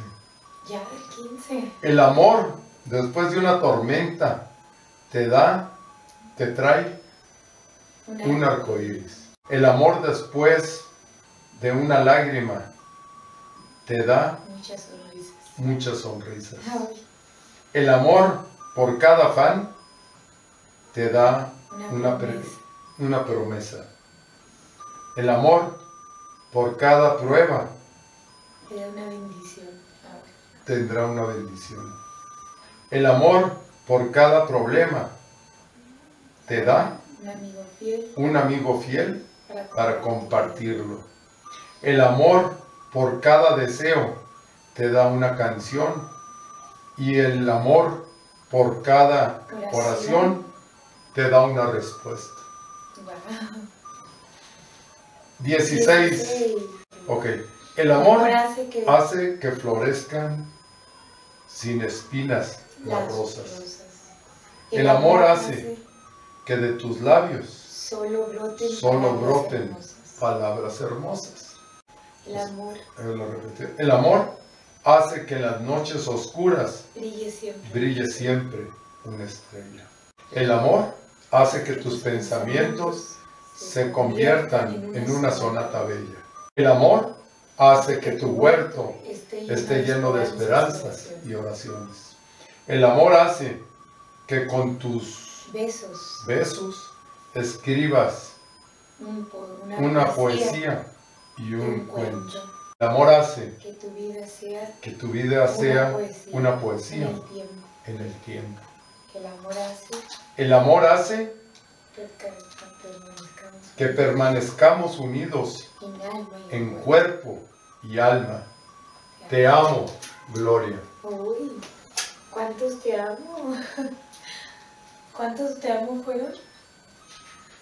Ya, el 15. El amor, después de una tormenta, te da, te trae un arco iris. El amor después de una lágrima, te da Muchas sonrisas. muchas sonrisas. El amor por cada fan te da una promesa. una promesa. El amor por cada prueba Te da una bendición. Tendrá una bendición. El amor por cada problema te da Un amigo fiel un amigo fiel para, compartirlo. El amor por cada deseo te da una canción y el amor por cada Oración. oración te da una respuesta. Guau. 16. Ok. El amor hace que hace que florezcan sin espinas las las rosas. El amor hace que de tus labios solo broten solo palabras broten hermosas. palabras hermosas. El amor Eh. El amor hace que en las noches oscuras brille siempre. brille siempre una estrella. El amor hace que tus pensamientos se conviertan en una sonata bella. El amor hace que tu huerto esté lleno de esperanzas y oraciones. El amor hace que con tus Besos. besos escribas un po- una, una poesía y un un cuento. cuento. El amor hace Que tu vida sea que tu vida sea poesía una en poesía el tiempo. en el tiempo. Que el amor hace El amor hace que permanezcamos que permanezcamos unidos en alma y en cuerpo y alma. Te amo, Gloria. Uy, ¿cuántos te amo? *laughs* ¿Cuántos te amo fueron?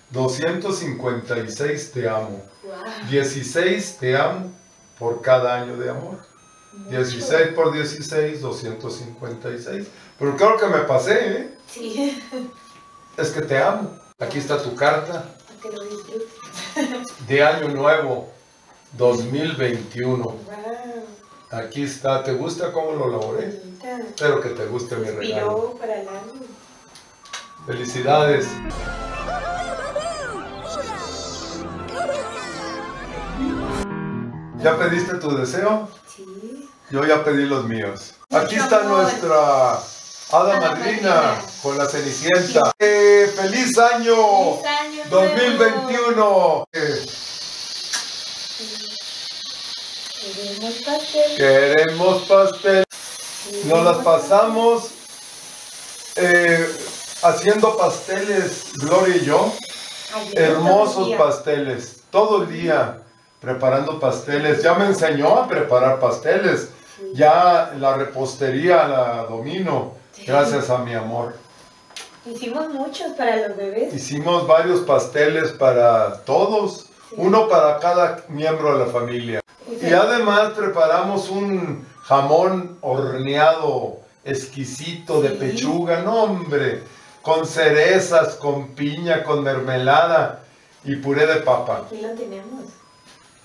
256 te amo. Wow. 16 te amo por cada año de amor. 16 por 16, 256. Pero creo que me pasé, ¿eh? Sí, *laughs* Es que te amo. Aquí está tu carta *laughs* de Año Nuevo 2021. Wow, Aquí está. ¿Te gusta cómo lo bonita. Espero que te guste mi regalo. Para el año. Felicidades. ¿Ya pediste tu deseo? Sí. Yo ya pedí los míos. Aquí está nuestra hada madrina con la cenicienta. ¡Eh, ¡Feliz año! ¡Feliz año nuevo! 2021! Eh, Queremos pastel. Queremos pastel. Nos las pasamos eh, haciendo pasteles, Gloria y yo. Hermosos pasteles. Todo el día preparando pasteles. Ya me enseñó a preparar pasteles. Ya la repostería la domino. Gracias a mi amor. Hicimos muchos para los bebés. Hicimos varios pasteles para todos. Uno para cada miembro de la familia. Y además preparamos un jamón horneado exquisito de pechuga, no hombre, con cerezas, con piña, con mermelada y puré de papa. Aquí lo tenemos.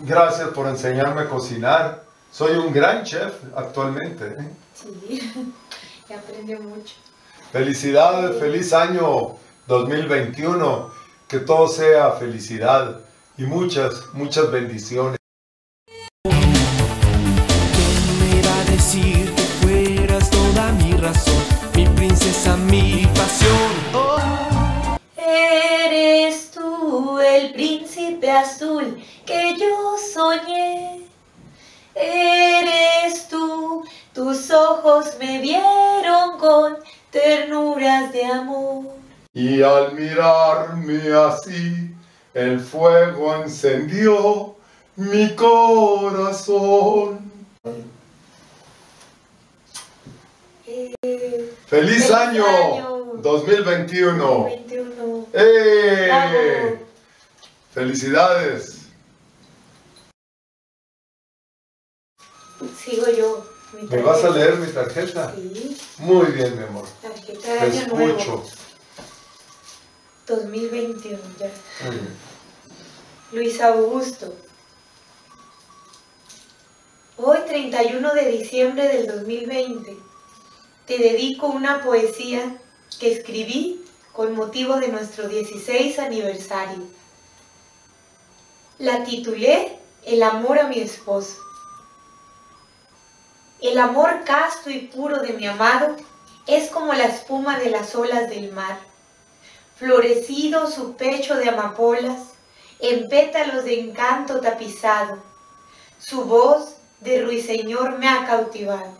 Gracias por enseñarme a cocinar. Soy un gran chef actualmente. ¿eh? Sí, *laughs* ya aprendió mucho. Felicidades, feliz año 2021. Que todo sea felicidad y muchas, muchas bendiciones. ¿Quién me iba a decir que fueras toda mi razón, mi princesa, mi pasión? El príncipe azul que yo soñé. Eres tú, tus ojos me vieron con ternuras de amor. Y al mirarme así, el fuego encendió mi corazón. ¡Feliz Feliz año año 2021! 21. ¡Eh! ¡Felicidades! Sigo yo. mi ¿Me vas a leer mi tarjeta? Sí, Muy bien, mi amor. tarjeta de Te año nuevo. escucho. 2021 ya. Luis Augusto. Hoy, 31 de diciembre del 2020, te dedico una poesía que escribí con motivo de nuestro 16 aniversario. La titulé El amor a mi esposo. El amor casto y puro de mi amado es como la espuma de las olas del mar. Florecido su pecho de amapolas, en pétalos de encanto tapizado. Su voz de ruiseñor me ha cautivado.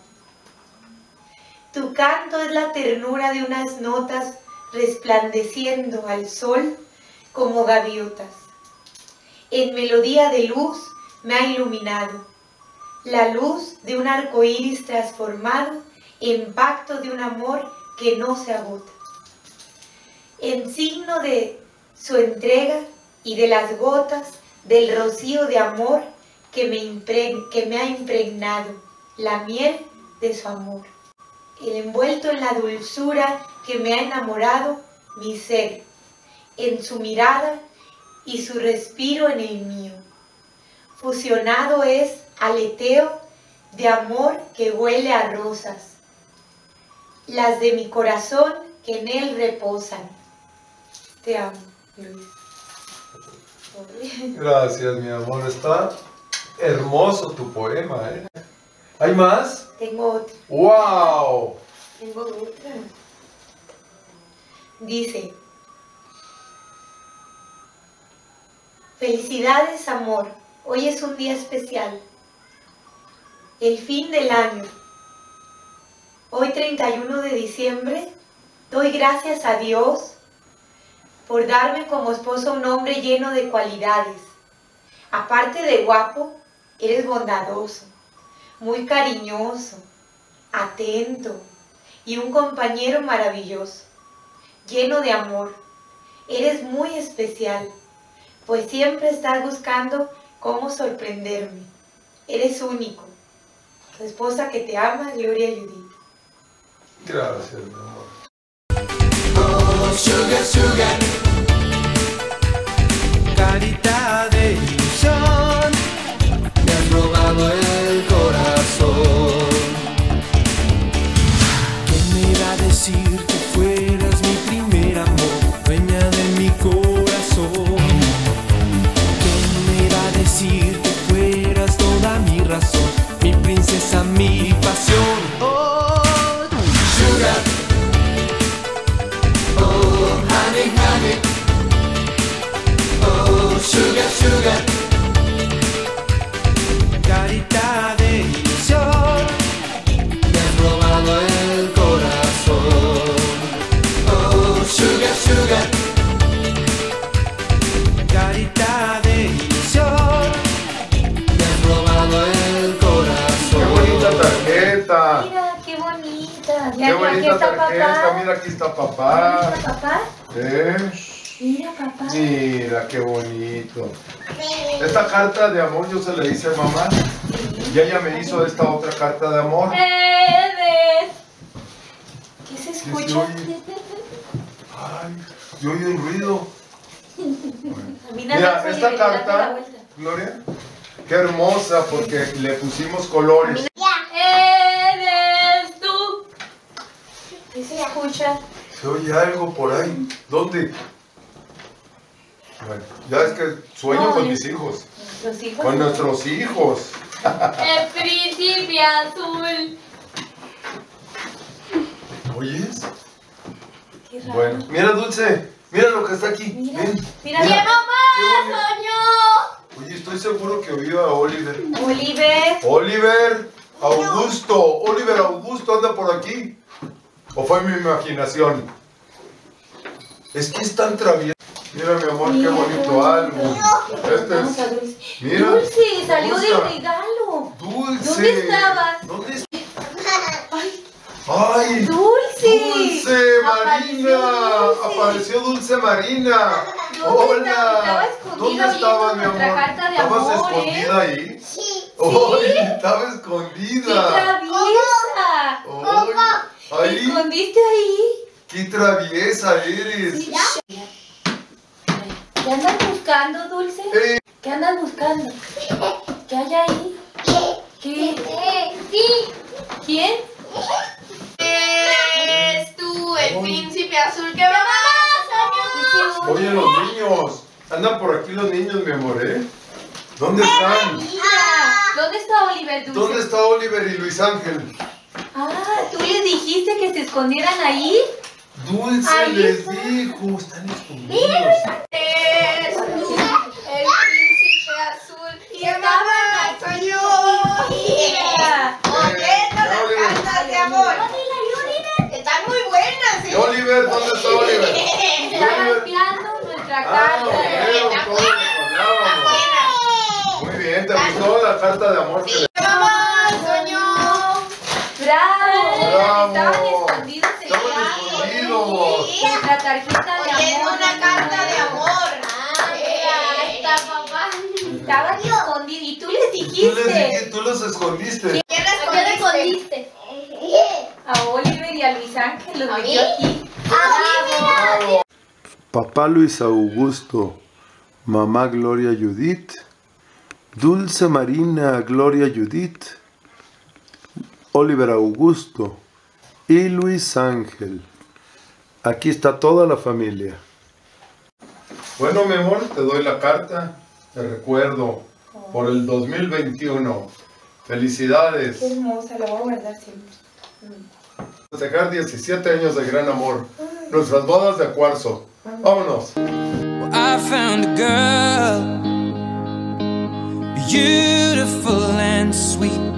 Tu canto es la ternura de unas notas resplandeciendo al sol como gaviotas. En melodía de luz me ha iluminado, la luz de un arco iris transformado en pacto de un amor que no se agota. En signo de su entrega y de las gotas del rocío de amor que me, impre- que me ha impregnado, la miel de su amor. El envuelto en la dulzura que me ha enamorado, mi ser, en su mirada y su respiro en el mío. Fusionado es aleteo de amor que huele a rosas, las de mi corazón que en él reposan. Te amo, Luis. Gracias, mi amor. Está hermoso tu poema, ¿eh? ¿Hay más? Tengo otra. ¡Wow! Tengo otra. Dice, felicidades amor, hoy es un día especial, el fin del año. Hoy 31 de diciembre, doy gracias a Dios por darme como esposo un hombre lleno de cualidades. Aparte de guapo, eres bondadoso, muy cariñoso, atento y un compañero maravilloso, lleno de amor. Eres muy especial, pues siempre estás buscando cómo sorprenderme. Eres único. Tu esposa que te ama, Gloria Judith. Gracias, mi amor. Carita de ilusión, ¡Qué Mira, aquí está tarjeta! papá. Mira, aquí está Mira, papá. ¿Eh? Mira, papá. Mira, qué bonito. Esta carta de amor yo se la hice a mamá y ella me hizo esta otra carta de amor. ¿Qué se ¿Qué se escucha? Ay, yo oí un ruido. *laughs* Mira, esta carta. Gloria, qué hermosa porque le pusimos colores. ¿Qué se escucha? Se oye algo por ahí. ¿Dónde? Bueno, ya es que sueño No, con mis hijos. Los hijos. Con nuestros hijos. El príncipe azul. ¿Oyes? Qué raro. Bueno, mira Dulce, mira lo que está aquí. Mira, Ven. mira. Mira. ¡Mamá, soñó! Oye, estoy seguro que oí a Oliver. Oliver. Oliver Augusto, Oliver Augusto anda por aquí. ¿O fue mi imaginación? Es que es tan travieso. Mira, mi amor, qué Mira, bonito álbum. Este es. Dulce. Mira. Dulce, salió del regalo. Dulce. ¿Dónde estabas? ¿Dónde es- Ay, ¡Ay! Dulce. ¡Dulce Marina! Apareció Dulce. Apareció Dulce Marina. Hola. ¿Dónde estabas, mi amor? ¿Estabas ¿eh? escondida ahí? Sí. ¡Ay! Estaba ¡Qué escondida. traviesa! ¡Ay! ¿Te escondiste ahí? ¡Qué traviesa eres! Sí. ¿Qué andas buscando, Dulce? Eh. ¿Qué andas buscando? ¿Qué hay ahí? ¿Qué? ¿Quién? ¿Es tú el príncipe azul que mamá? Oye, los niños. Andan por aquí los niños, mi amor, ¿eh? ¿Dónde están? ¿Dónde está Oliver, Dulce? ¿Dónde está Oliver y Luis Ángel? Ah, ¿tú les dijiste que se escondieran ahí? Dulce Ahí les está. dijo, están escondidos. Es el príncipe azul que mamá soy yo. Mira. Las cartas de amor. Están muy buenas, ¿Y ¿eh? Oliver? ¿Dónde está Oliver? *laughs* Estaba espiando nuestra Ah, carta. nos hablábamos. Muy bien, ¿te gustó la carta de amor que le Mamá soñó. ¡Bravo! Bravo. Estaban escondidos en Estaban la- escondidos. Nuestra tarjeta de Oye, es amor. una carta de amor. Estaban escondidos y tú les Tú, les dijiste tú los escondiste. ¿Quién la escondiste? a Oliver y a Luis Ángel, los ¿A metió mí? aquí. Bravo. Papá Luis Augusto, mamá Gloria Judith, Dulce Marina Gloria Judith, Oliver Augusto y Luis Ángel. Aquí está toda la familia. Bueno, mi amor, te doy la carta. Te recuerdo por el 2021. Felicidades. hermosa, la voy a guardar siempre. Festejar 17 años de gran amor. Nuestras bodas de cuarzo. Vámonos. I found a girl, beautiful and sweet.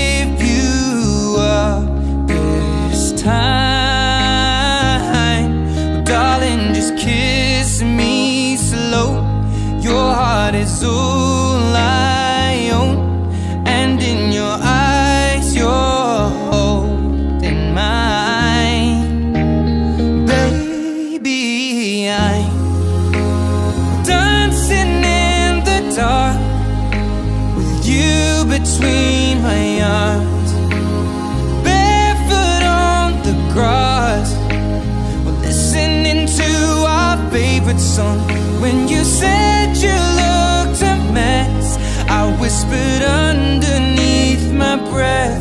song. When you said you looked a mess, I whispered underneath my breath,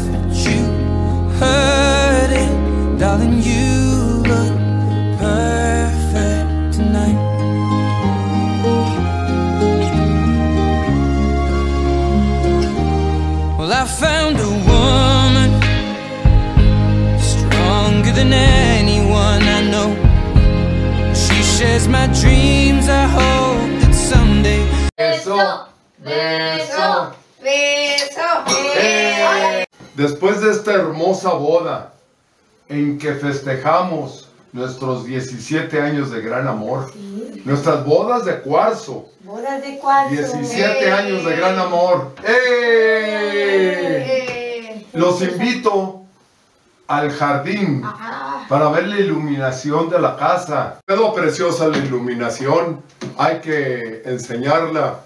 Beso, Beso. Beso. Eh, Después de esta hermosa boda en que festejamos nuestros 17 años de gran amor, nuestras bodas de cuarzo, Bodas de cuarzo. 17 años de gran amor. ¡Eh! Eh, Los invito al jardín para ver la iluminación de la casa. Quedó preciosa la iluminación. Hay que enseñarla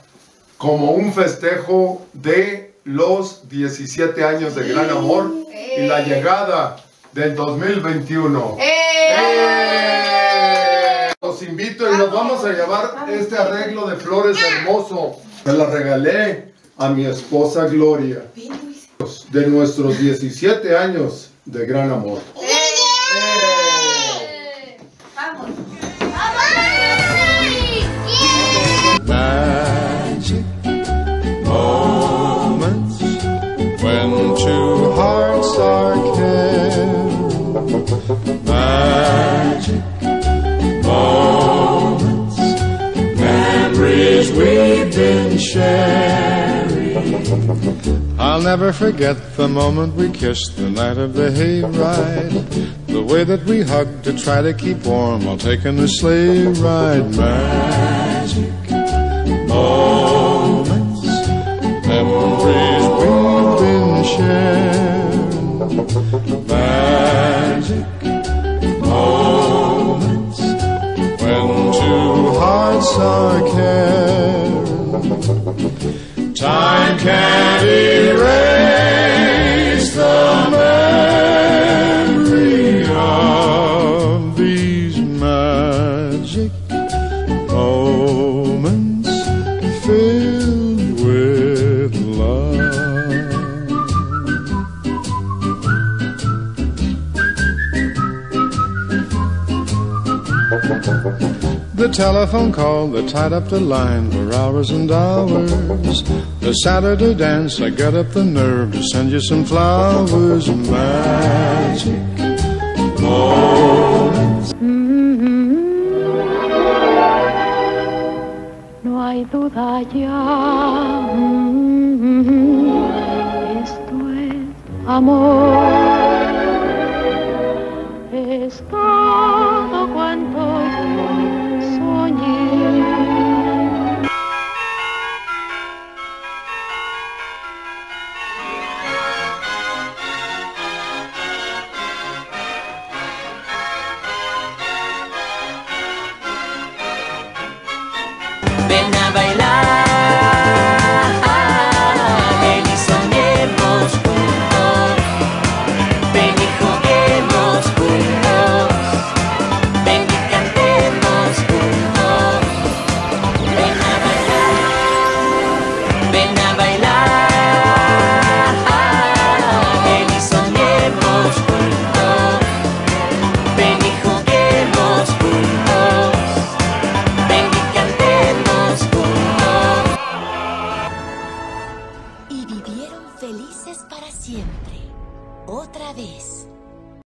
como un festejo de los 17 años de gran amor y la llegada del 2021. eh. ¡Eh! Los invito y nos vamos a llevar este arreglo de flores hermoso. Se la regalé a mi esposa Gloria. De nuestros 17 años de gran amor. Moments when two hearts are caring. Magic moments, memories we've been sharing. I'll never forget the moment we kissed the night of the hayride. The way that we hugged to try to keep warm while taking the sleigh ride. Magic are care. Time can't telephone call that tied up the line for hours and hours. The Saturday dance, I got up the nerve to send you some flowers. Magic moments. Mm-hmm. No hay duda ya. Mm-hmm. Esto es amor.